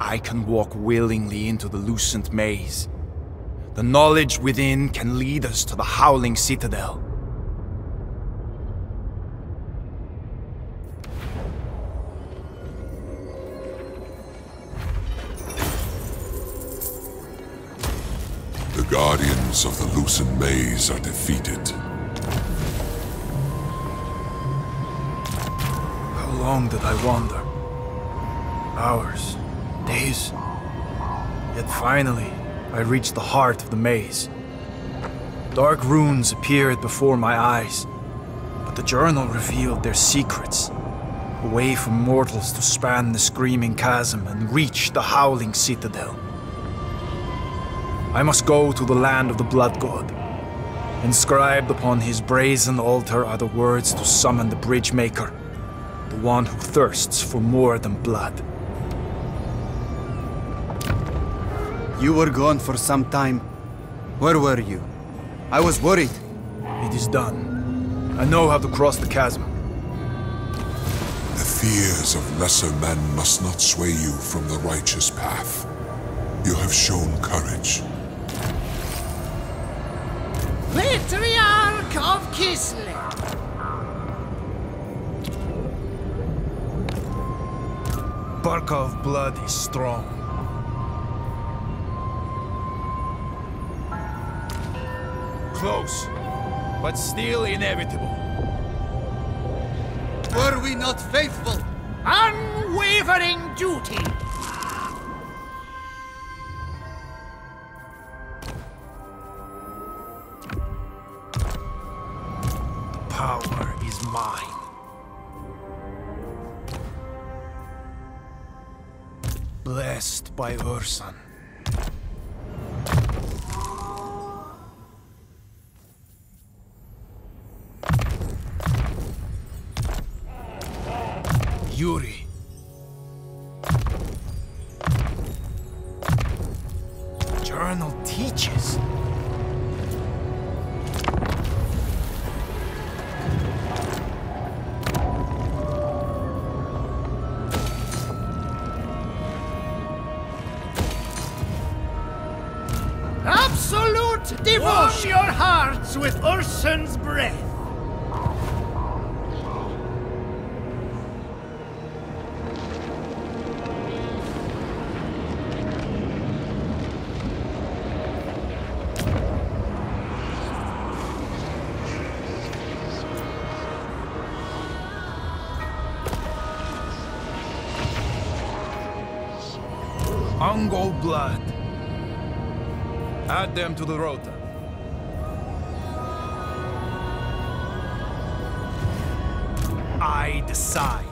I can walk willingly into the lucent maze. The knowledge within can lead us to the Howling Citadel. Reached the heart of the maze. Dark runes appeared before my eyes, but the journal revealed their secrets. A way for mortals to span the screaming chasm and reach the howling citadel. I must go to the land of the Blood God. Inscribed upon his brazen altar are the words to summon the Bridge Maker, the one who thirsts for more than blood. You were gone for some time. Where were you? I was worried. It is done. I know how to cross the chasm. The fears of lesser men must not sway you from the righteous path. You have shown courage. Patriarch of Kislev! Barkov blood is strong. Close, but still inevitable. Were we not faithful? Unwavering duty! The power is mine. Blessed by Ursun. with Ursun's breath. Ungol blood. Add them to the rota. I.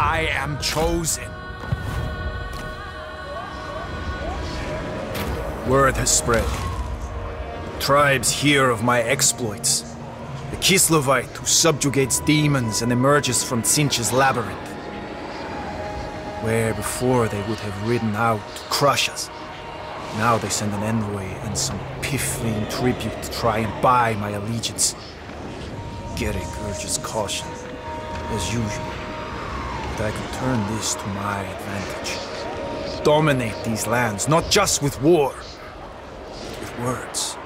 I am chosen. Word has spread. Tribes hear of my exploits. The Kislevite who subjugates demons and emerges from Tzeentch's labyrinth. Where before they would have ridden out to crush us. Now they send an envoy and some piffling tribute to try and buy my allegiance. Gerrick urges caution, as usual But I can turn this to my advantage. Dominate these lands, not just with war, but with words.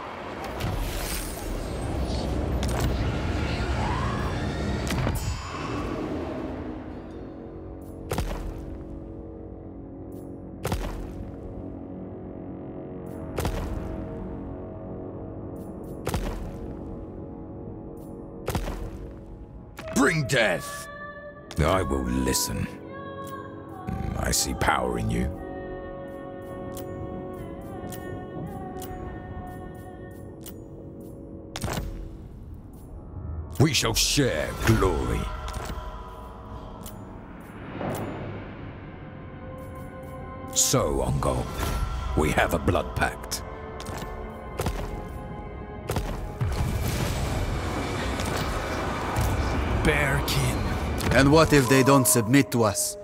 Death! I will listen. Mm, I see power in you. We shall share glory. So, Ungol, we have a blood pact. And what if they don't submit to us?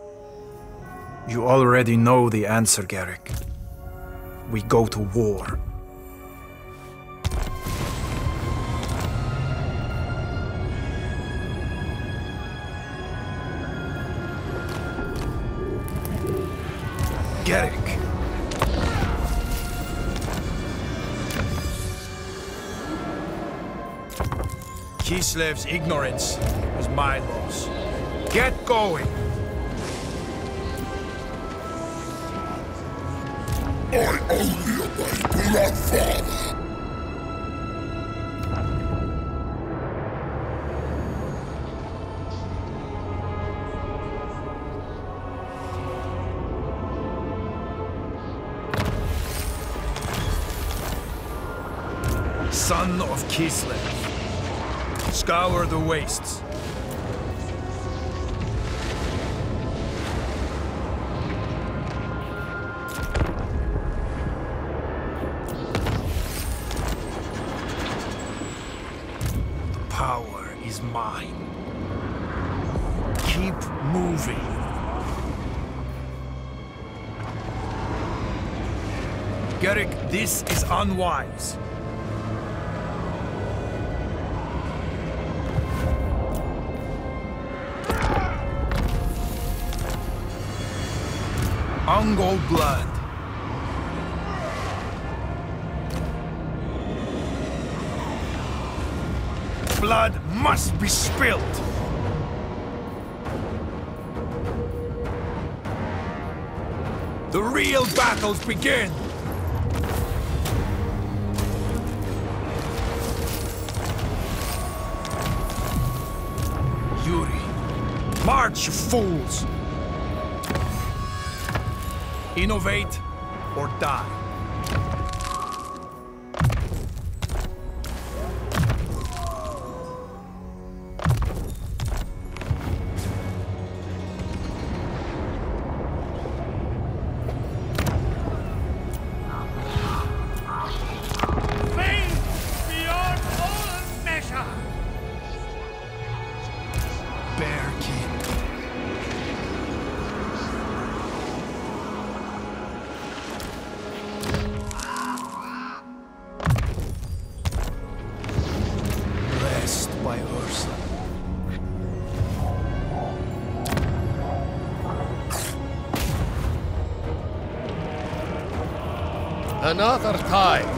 You already know the answer, Garrick. We go to war. Garrick. Kislev's ignorance was my loss. Get going! I only obey Bloodfather. Son of Kislev. Scour the wastes. Unwise. Ungol blood. Blood must be spilled. The real battles begin. You fools! Innovate or die. Another time.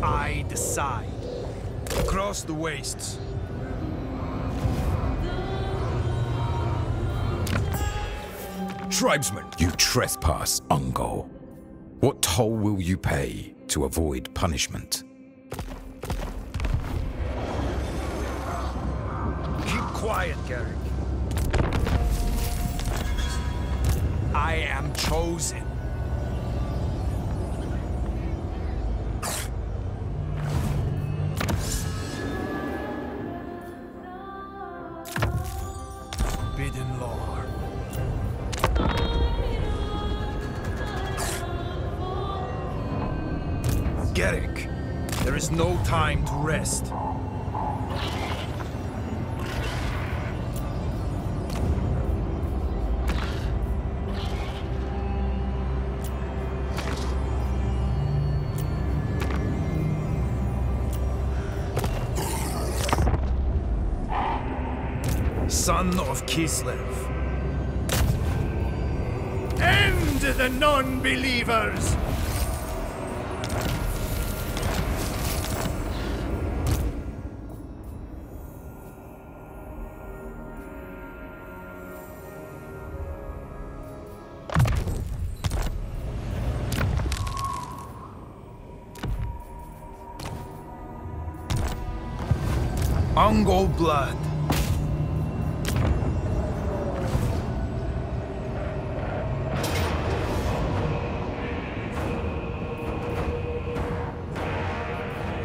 I decide. Across the wastes. Tribesman, you trespass, Ungol. What toll will you pay to avoid punishment? Quiet, Garrick. I am chosen. Blood.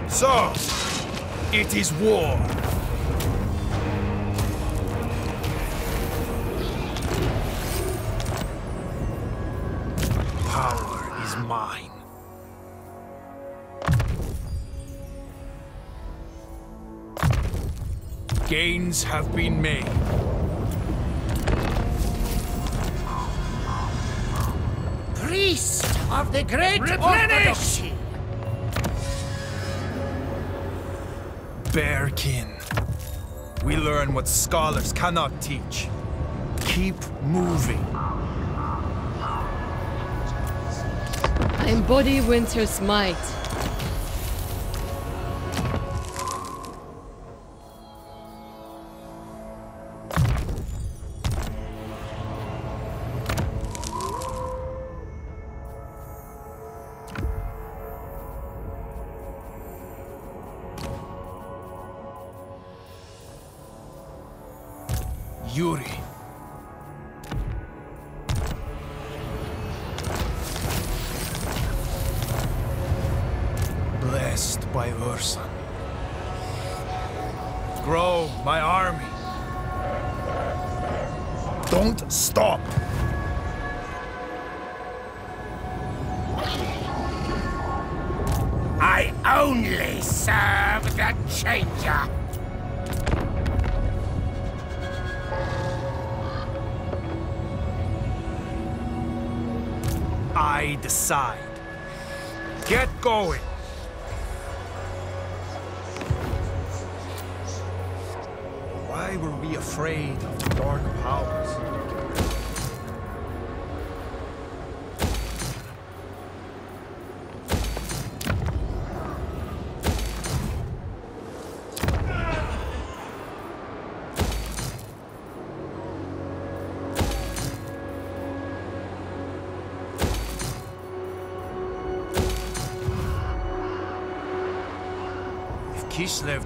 So, it is war. Gains have been made. Priest of the Great Replenish! Orthodoxy! Bearkin. We learn what scholars cannot teach. Keep moving. I embody Winter's might.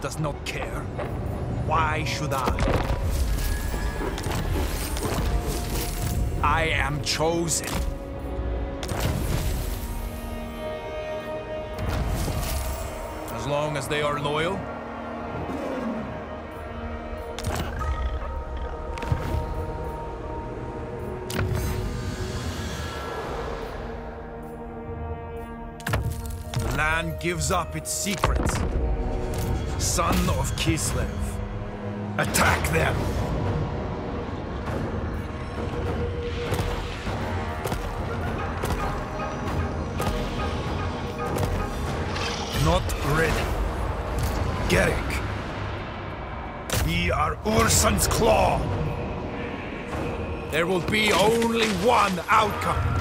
Does not care, why should I? I am chosen. As long as they are loyal. The land gives up its secrets. Son of Kislev. Attack them! Not ready. Garrick. We are Ursun's claw. There will be only one outcome.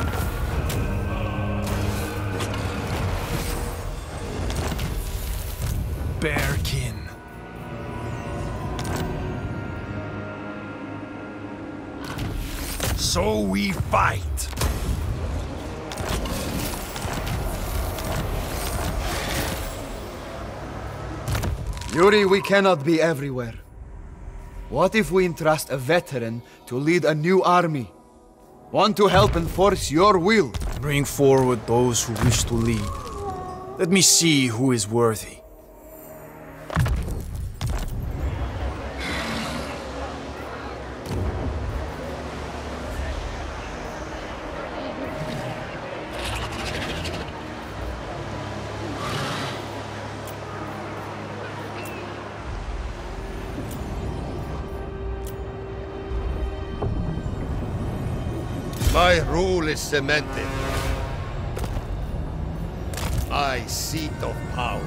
So we fight. Yuri, we cannot be everywhere. What if we entrust a veteran to lead a new army? One to help enforce your will? Bring forward those who wish to lead. Let me see who is worthy. Cemented. My seat of power.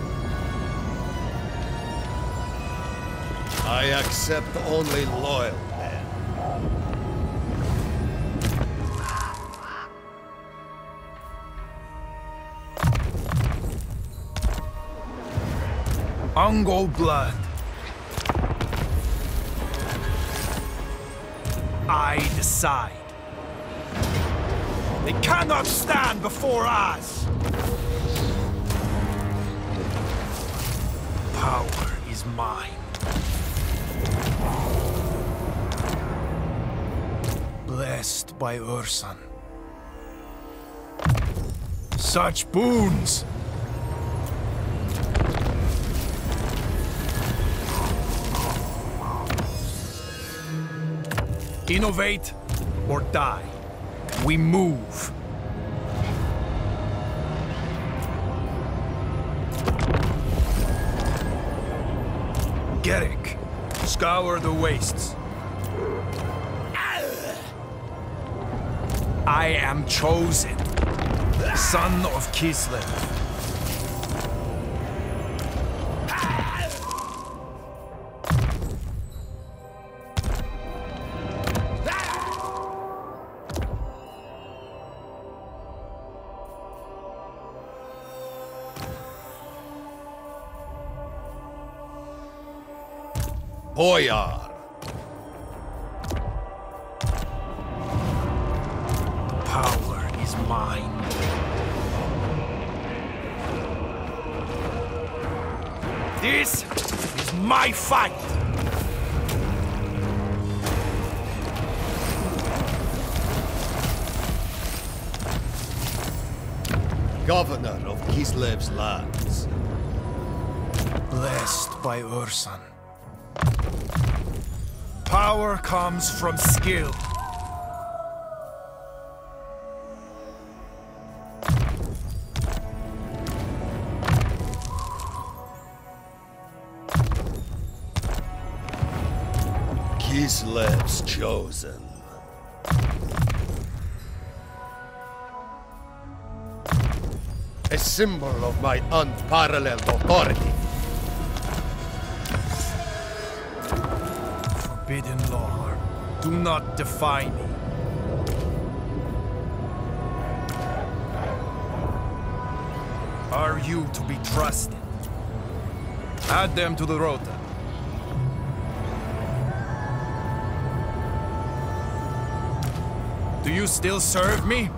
I accept only loyal men. Ungol blood. I decide. They cannot stand before us! Power is mine. Blessed by Ursun. Such boons! Innovate or die. We move. Gerrick, scour the wastes. I am chosen, the son of Kislev. Power comes from skill. Kislev's chosen. A symbol of my unparalleled authority. Not defy me. Are you to be trusted? Add them to the rota. Do you still serve me?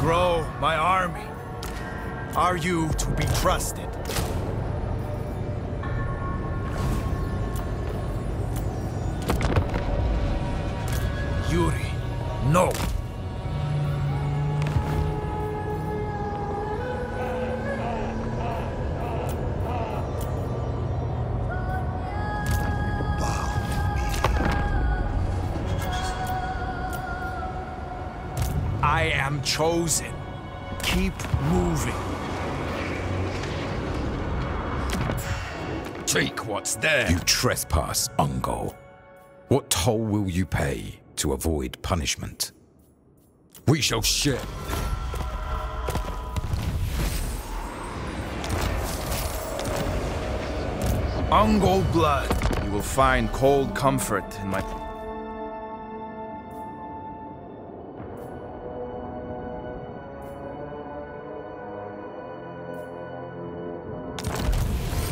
Grow my army. Are you to be trusted? Yuri, no. I am chosen. Keep moving. Take what's there. You trespass, Ungol. What toll will you pay to avoid punishment? We shall share. Ungol blood. You will find cold comfort in my.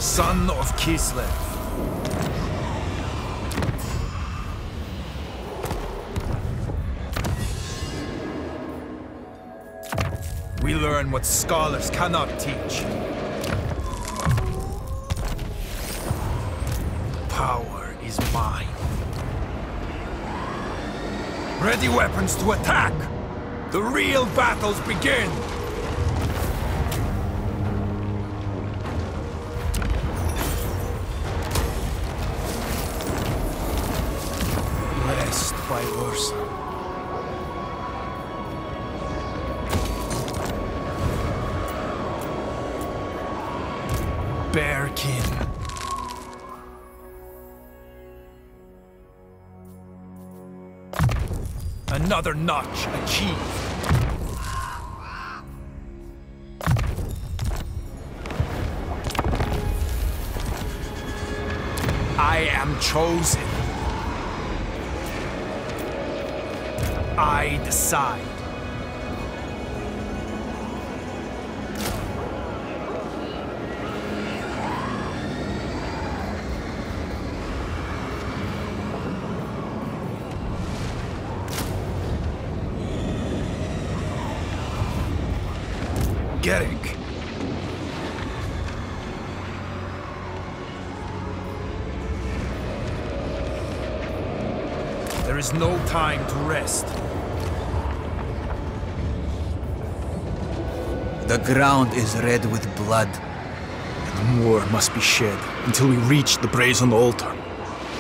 son of Kislev. Learn what scholars cannot teach. Power is mine. Ready weapons to attack! The real battles begin! Another notch achieved. I am chosen. I decide. Is no time to rest. The ground is red with blood. And more must be shed until we reach the brazen altar.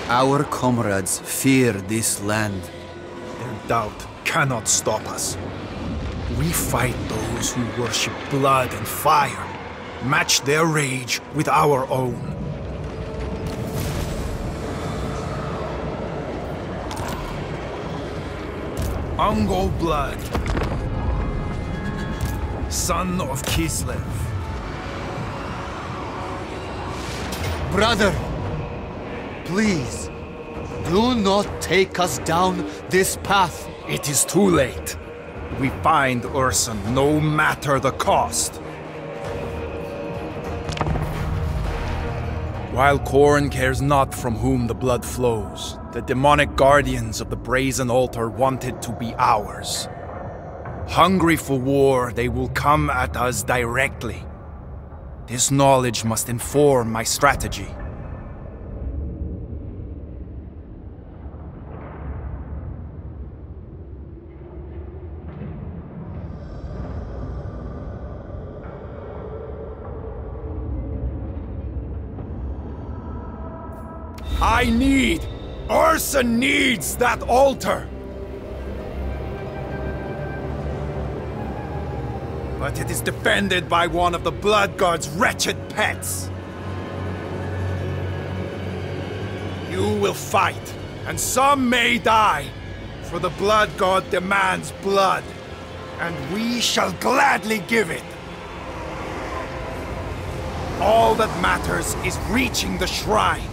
Our comrades fear this land. Their doubt cannot stop us. We fight those who worship blood and fire, match their rage with our own. Ungol blood, son of Kislev. Brother, please, do not take us down this path. It is too late. We find Ursun no matter the cost. While Khorne cares not from whom the blood flows, the demonic guardians of the brazen altar want it to be ours. Hungry for war, they will come at us directly. This knowledge must inform my strategy. I need, Ursa needs that altar. But it is defended by one of the Blood God's wretched pets. You will fight, and some may die, for the Blood God demands blood, and we shall gladly give it. All that matters is reaching the shrine.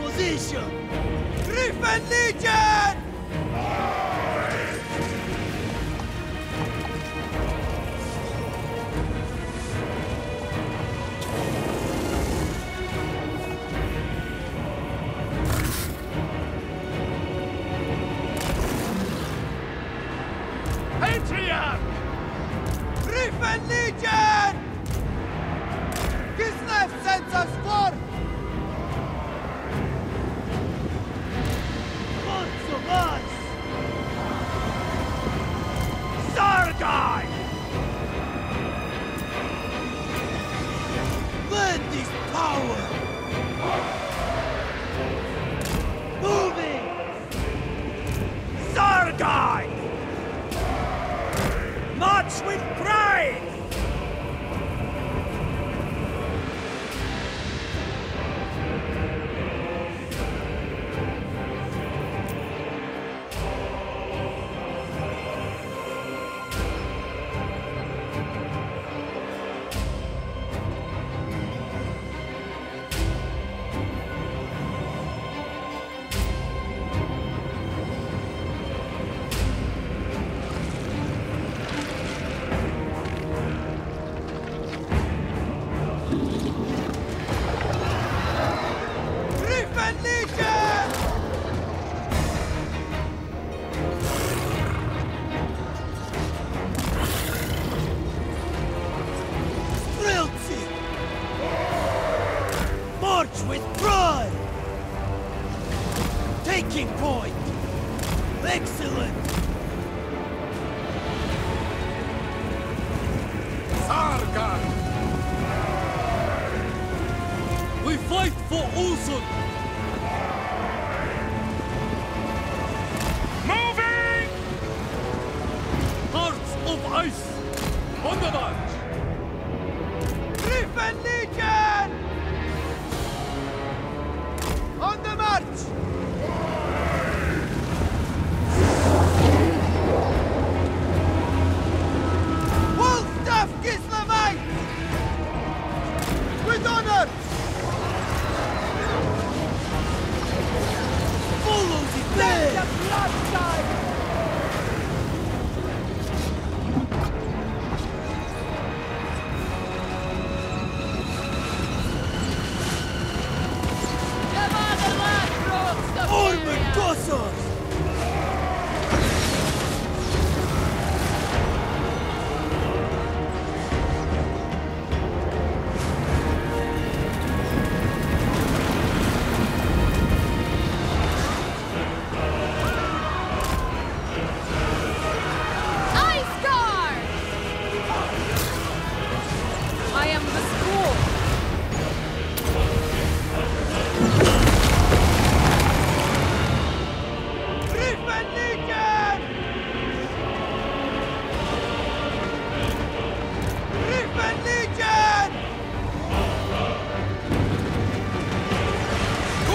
Position! Griffin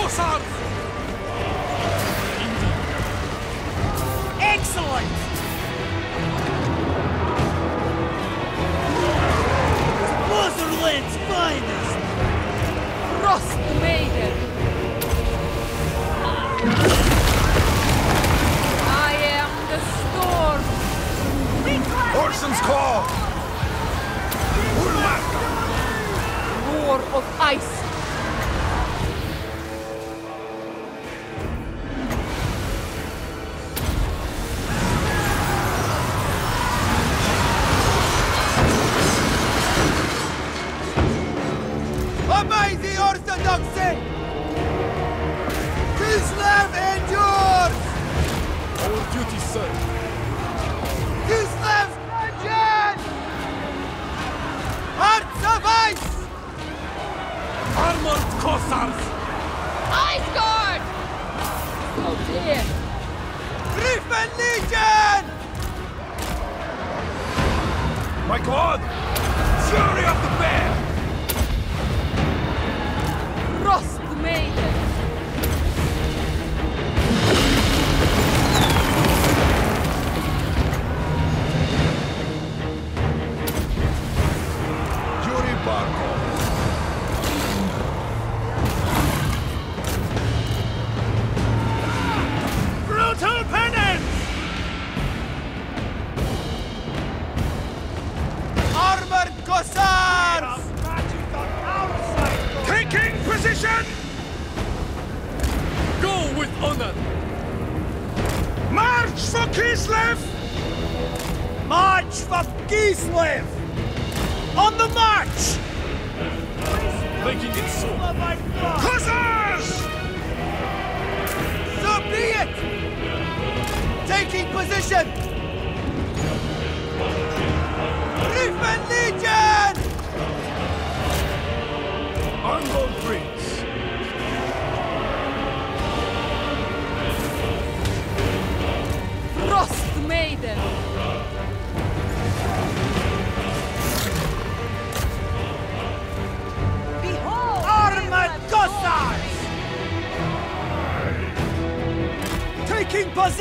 Hussars!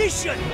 Position!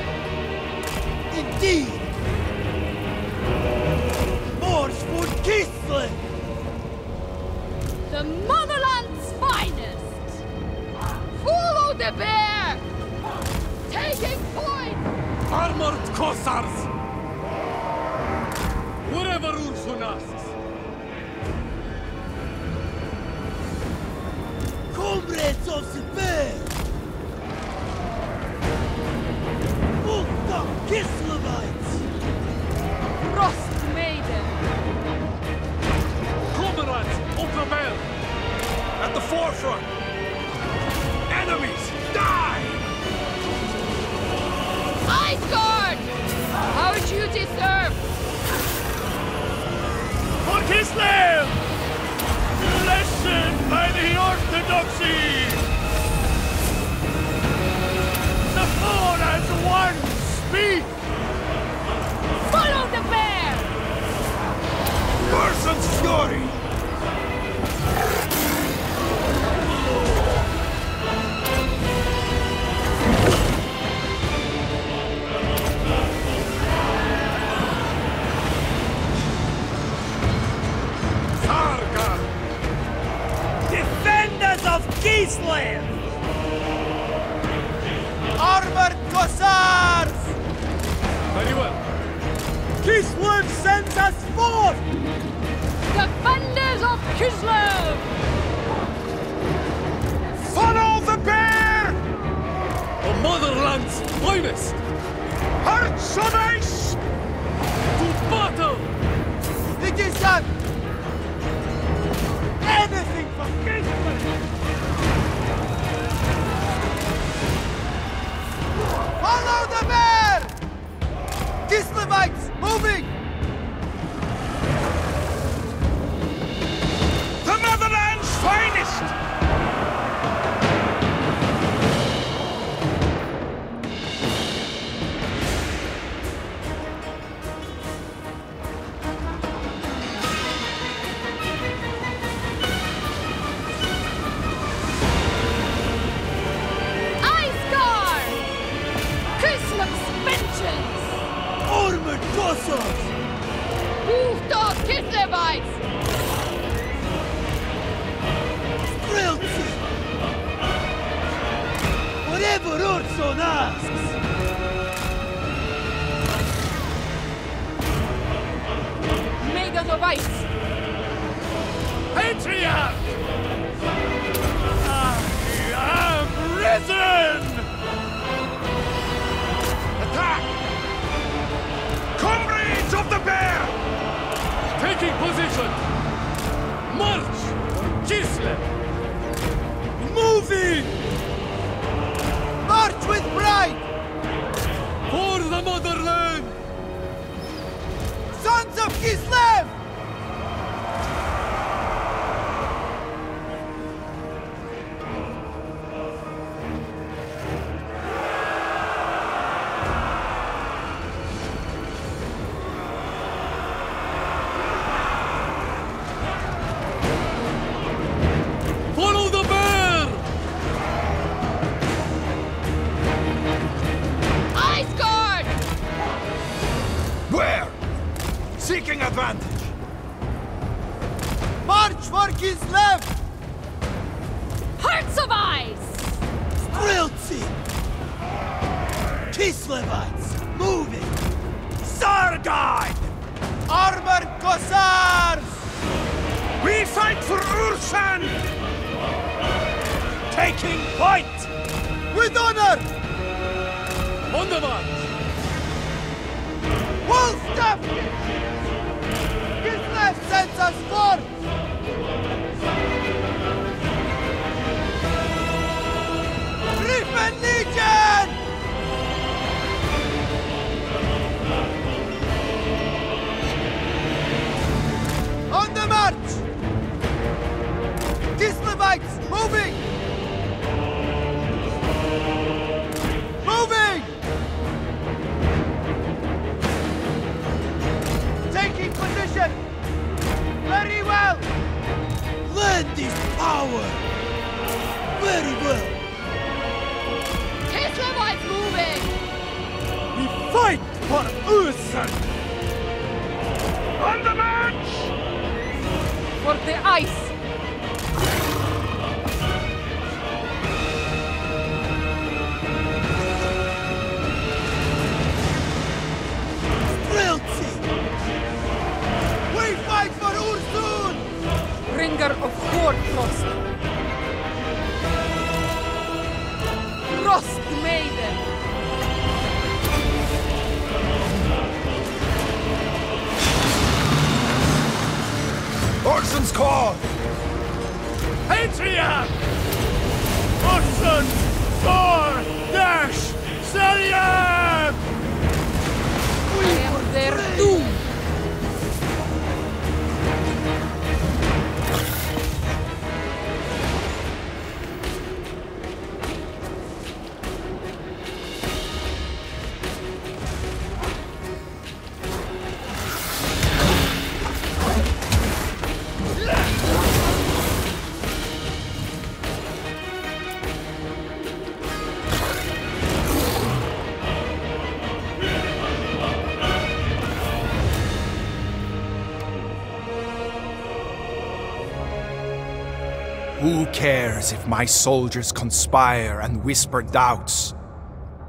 Cares if my soldiers conspire and whisper doubts?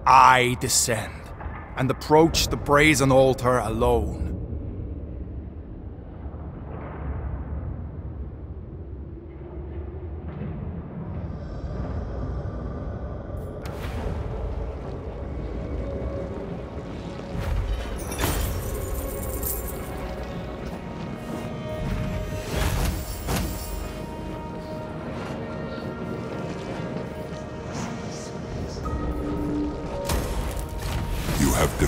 I descend and approach the brazen altar alone.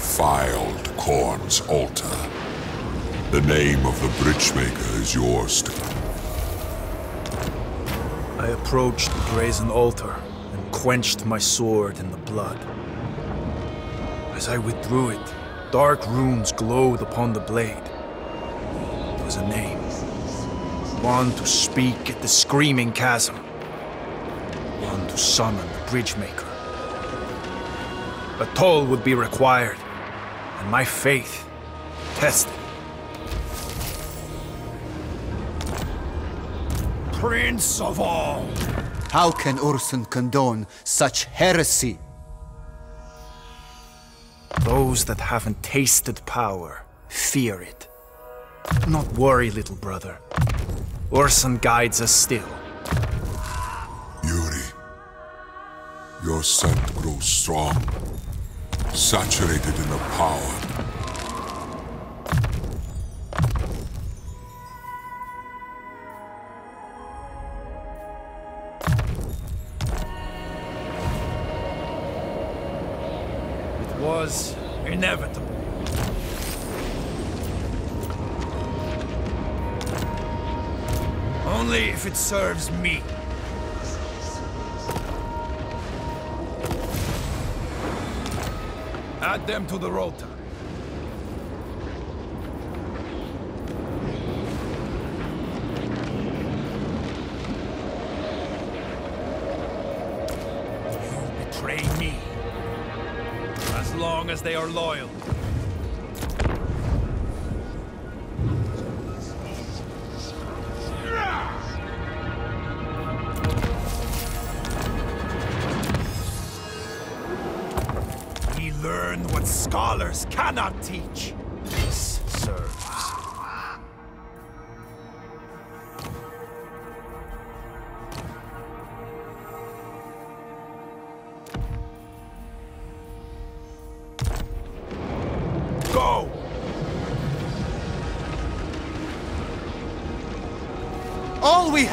Defiled Khorne's altar. The name of the Bridgemaker is yours to I approached the brazen altar and quenched my sword in the blood. As I withdrew it, dark runes glowed upon the blade. It was a name. One to speak at the screaming chasm. One to summon the Bridgemaker. A toll would be required, and my faith tested. Prince of all! How can Ursun condone such heresy? Those that haven't tasted power fear it. Not worry, little brother. Ursun guides us still. Yuri. Your scent grows strong, saturated in the power. It was inevitable. Only if it serves me. Them to the rota. You betray me. As long as they are loyal.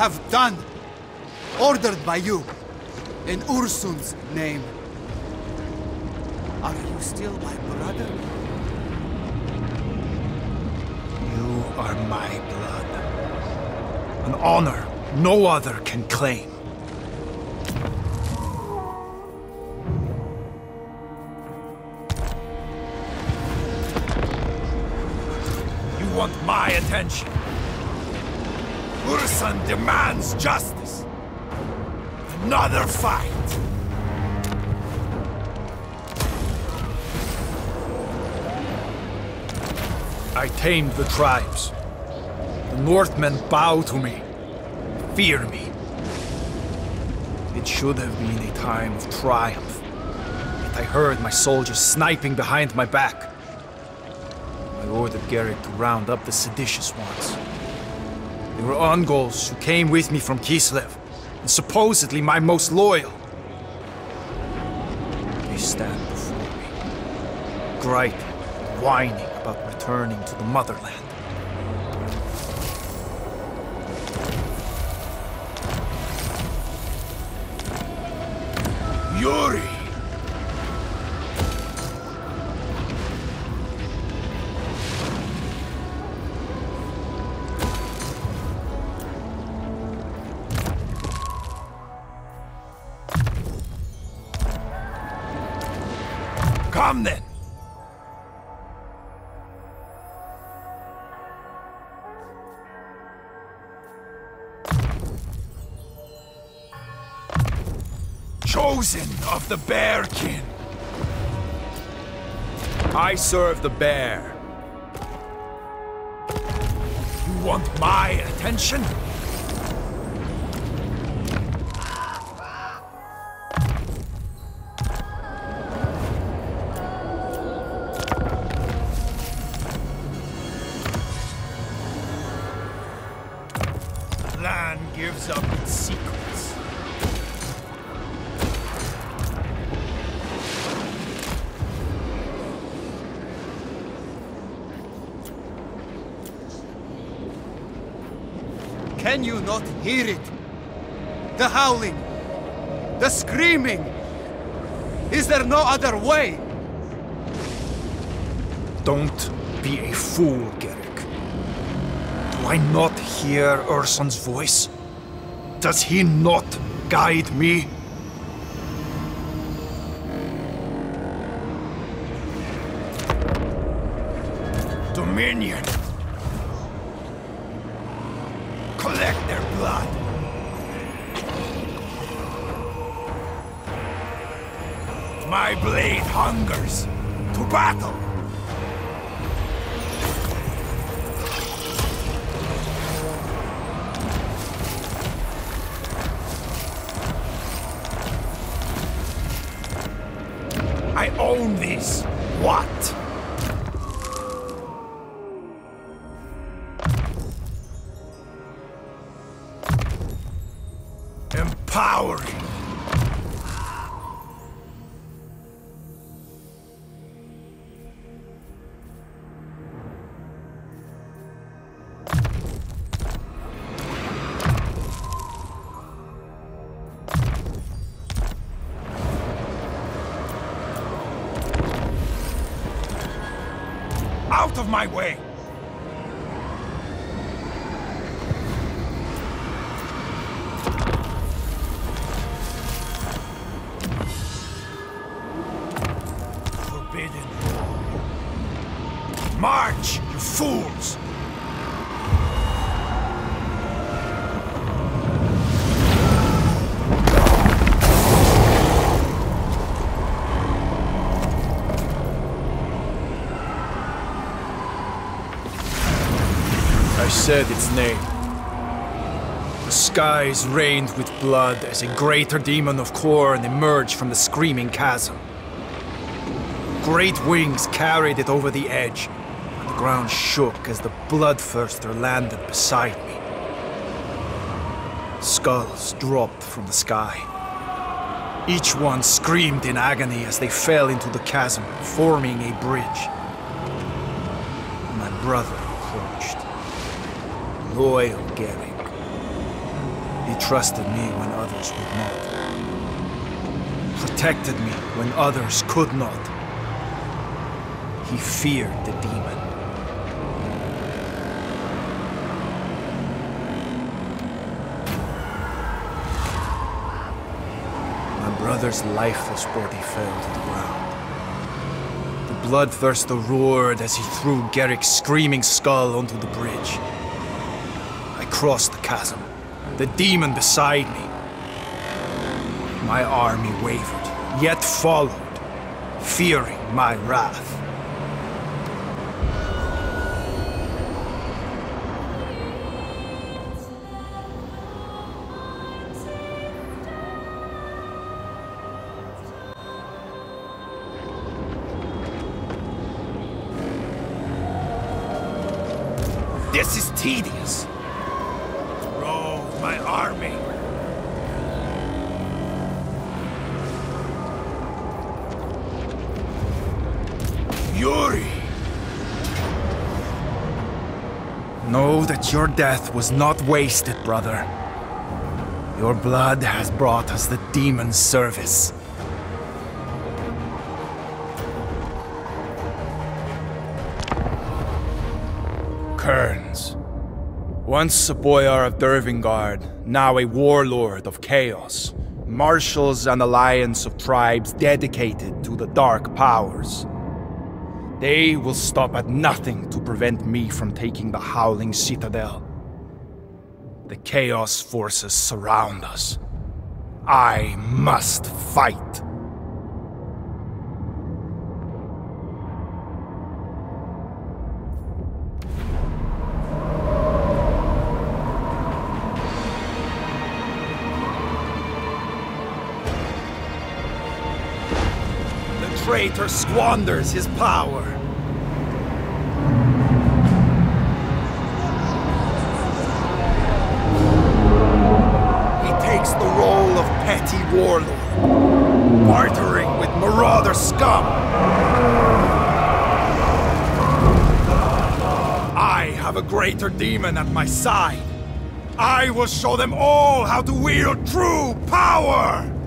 Have done, ordered by you, in Ursun's name. Are you still my brother? You are my blood. An honor no other can claim. You want my attention. Ursun demands justice. Another fight. I tamed the tribes. The Northmen bow to me, fear me. It should have been a time of triumph. Yet I heard my soldiers sniping behind my back. I ordered Garrick to round up the seditious ones. They were Ungoliants who came with me from Kislev, and supposedly my most loyal. They stand before me, griping, whining about returning to the motherland. The Bearkin! I serve the bear. You want my attention? The land gives up its secrets. Can you not hear it? The howling, the screaming. Is there no other way? Don't be a fool, Garrick. Do I not hear Ursun's voice? Does he not guide me? Dominion! Battle! My way! Said its name. The skies rained with blood as a greater demon of Khorne emerged from the screaming chasm. Great wings carried it over the edge, and the ground shook as the bloodthirster landed beside me. Skulls dropped from the sky. Each one screamed in agony as they fell into the chasm, forming a bridge. My brother. Loyal Garrick. He trusted me when others would not. Protected me when others could not. He feared the demon. My brother's lifeless body fell to the ground. The bloodthirster roared as he threw Garrick's screaming skull onto the bridge. I crossed the chasm, the demon beside me. My army wavered, yet followed, fearing my wrath. Was not wasted, brother. Your blood has brought us the demon's service. Kurnz. Once a boyar of Dervingard, now a warlord of chaos, marshals an alliance of tribes dedicated to the dark powers. They will stop at nothing to prevent me from taking the Howling Citadel. The Chaos forces surround us. I must fight. The traitor squanders his power. Warlord, bartering with marauder scum. I have a greater demon at my side. I will show them all how to wield true power!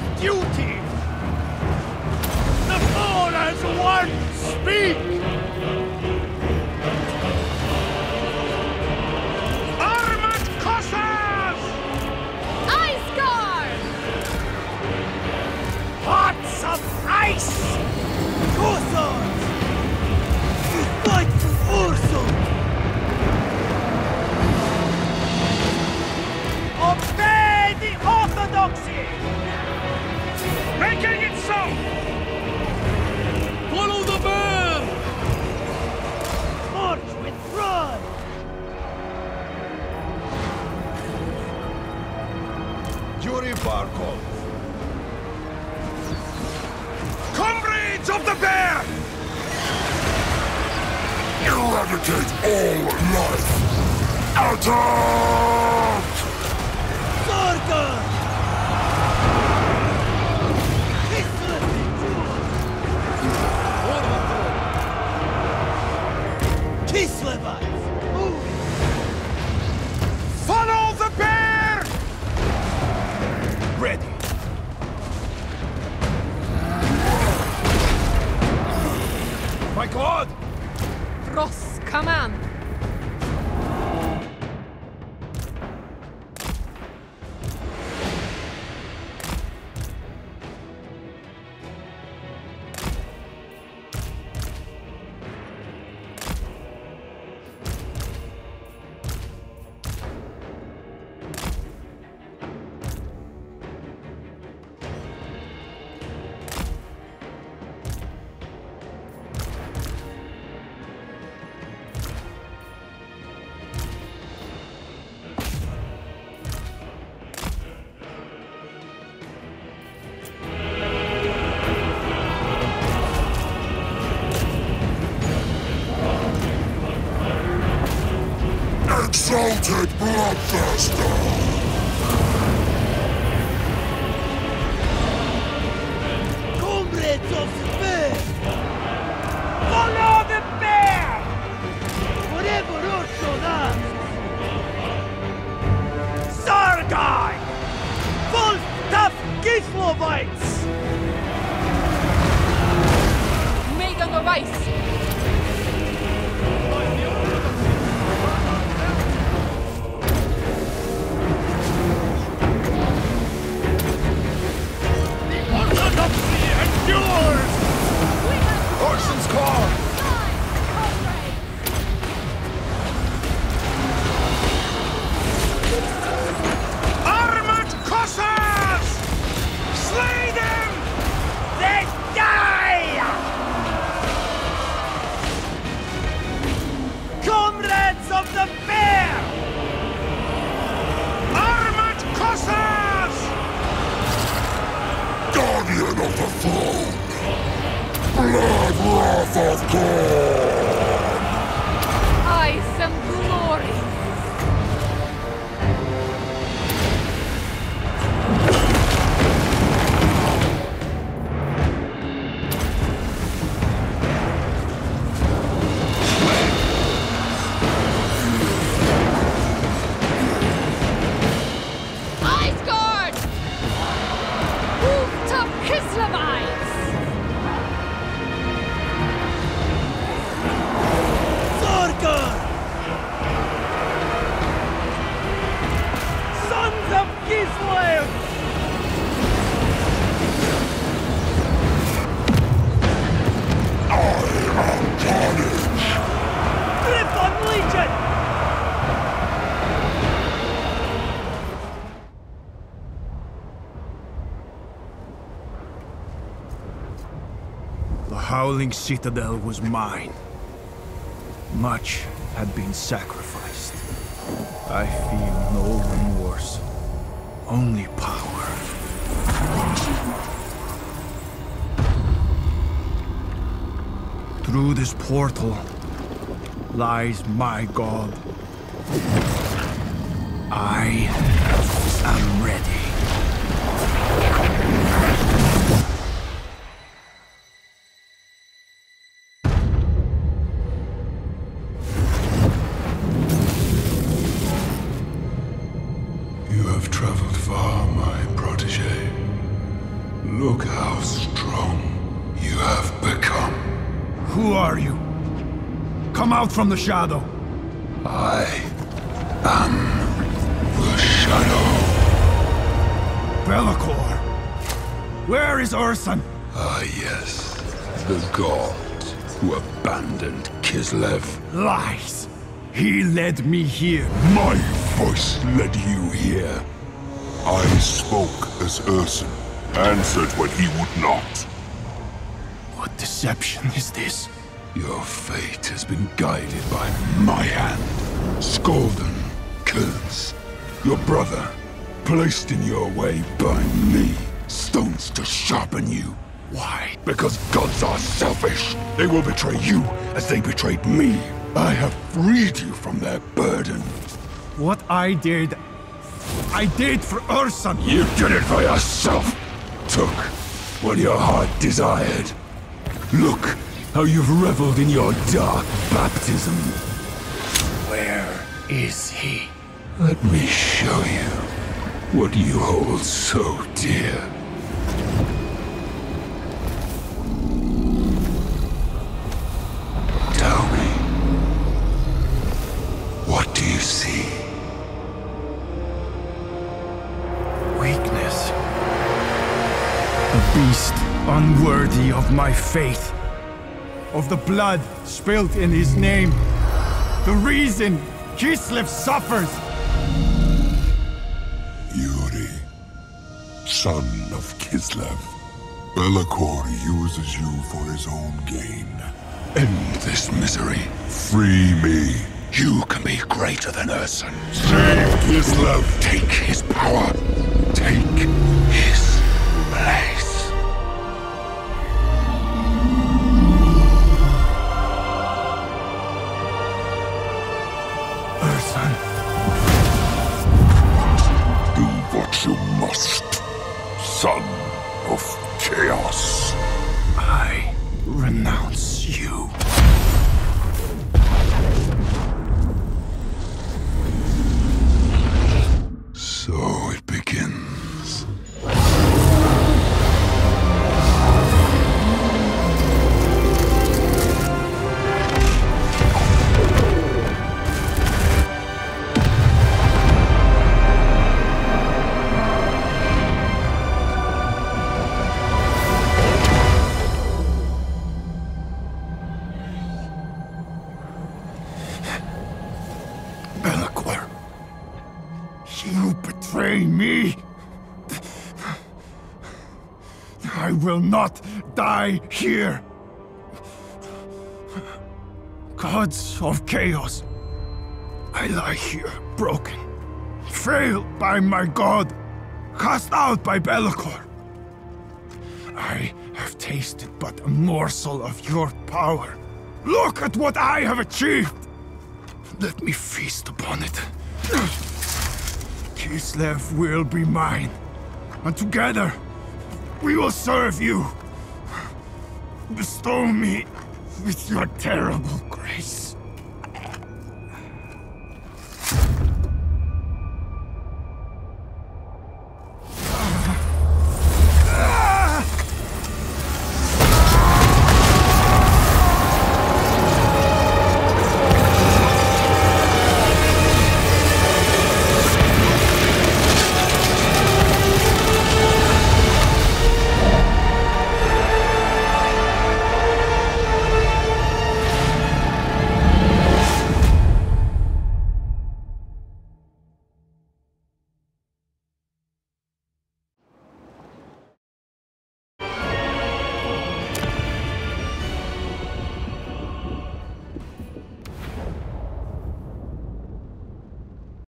his duty. The four as one speak. Hearts of ice! Fight for Obey the Orthodoxy! Follow the bell! March with pride! Yuri Barkov. Comrades of the bear! Eradicate all life! Attack! Ross, Ross, on. Howling Citadel was mine. Much had been sacrificed. I feel no remorse, only power. Through this portal lies my god. I from the shadow. I am the Shadow. Be'lakor! Where is Ursun? Ah, yes. The god who abandoned Kislev. Lies! He led me here. My voice led you here. I spoke as Ursun, answered when he would not. What deception is this? Your fate has been guided by my hand. Skolden, Kurnz, your brother, placed in your way by me. Stones to sharpen you. Why? Because gods are selfish. They will betray you as they betrayed me. I have freed you from their burden. What I did, I did for Ursun. You did it for yourself. Took what your heart desired. Look how you've reveled in your dark baptism. Where is he? Let me show you what you hold so dear. Tell me, what do you see? Weakness. A beast unworthy of my faith. Of the blood spilt in his name. The reason Kislev suffers. Yuri, son of Kislev. Be'lakor uses you for his own gain. End this misery. Free me. You can be greater than Ursun. Save Kislev. Take his power. Take his place. Die here. Gods of chaos. I lie here, broken, failed by my god, cast out by Be'lakor. I have tasted but a morsel of your power. Look at what I have achieved! Let me feast upon it. Kislev will be mine, and together we will serve you. Bestow me with your terrible grace.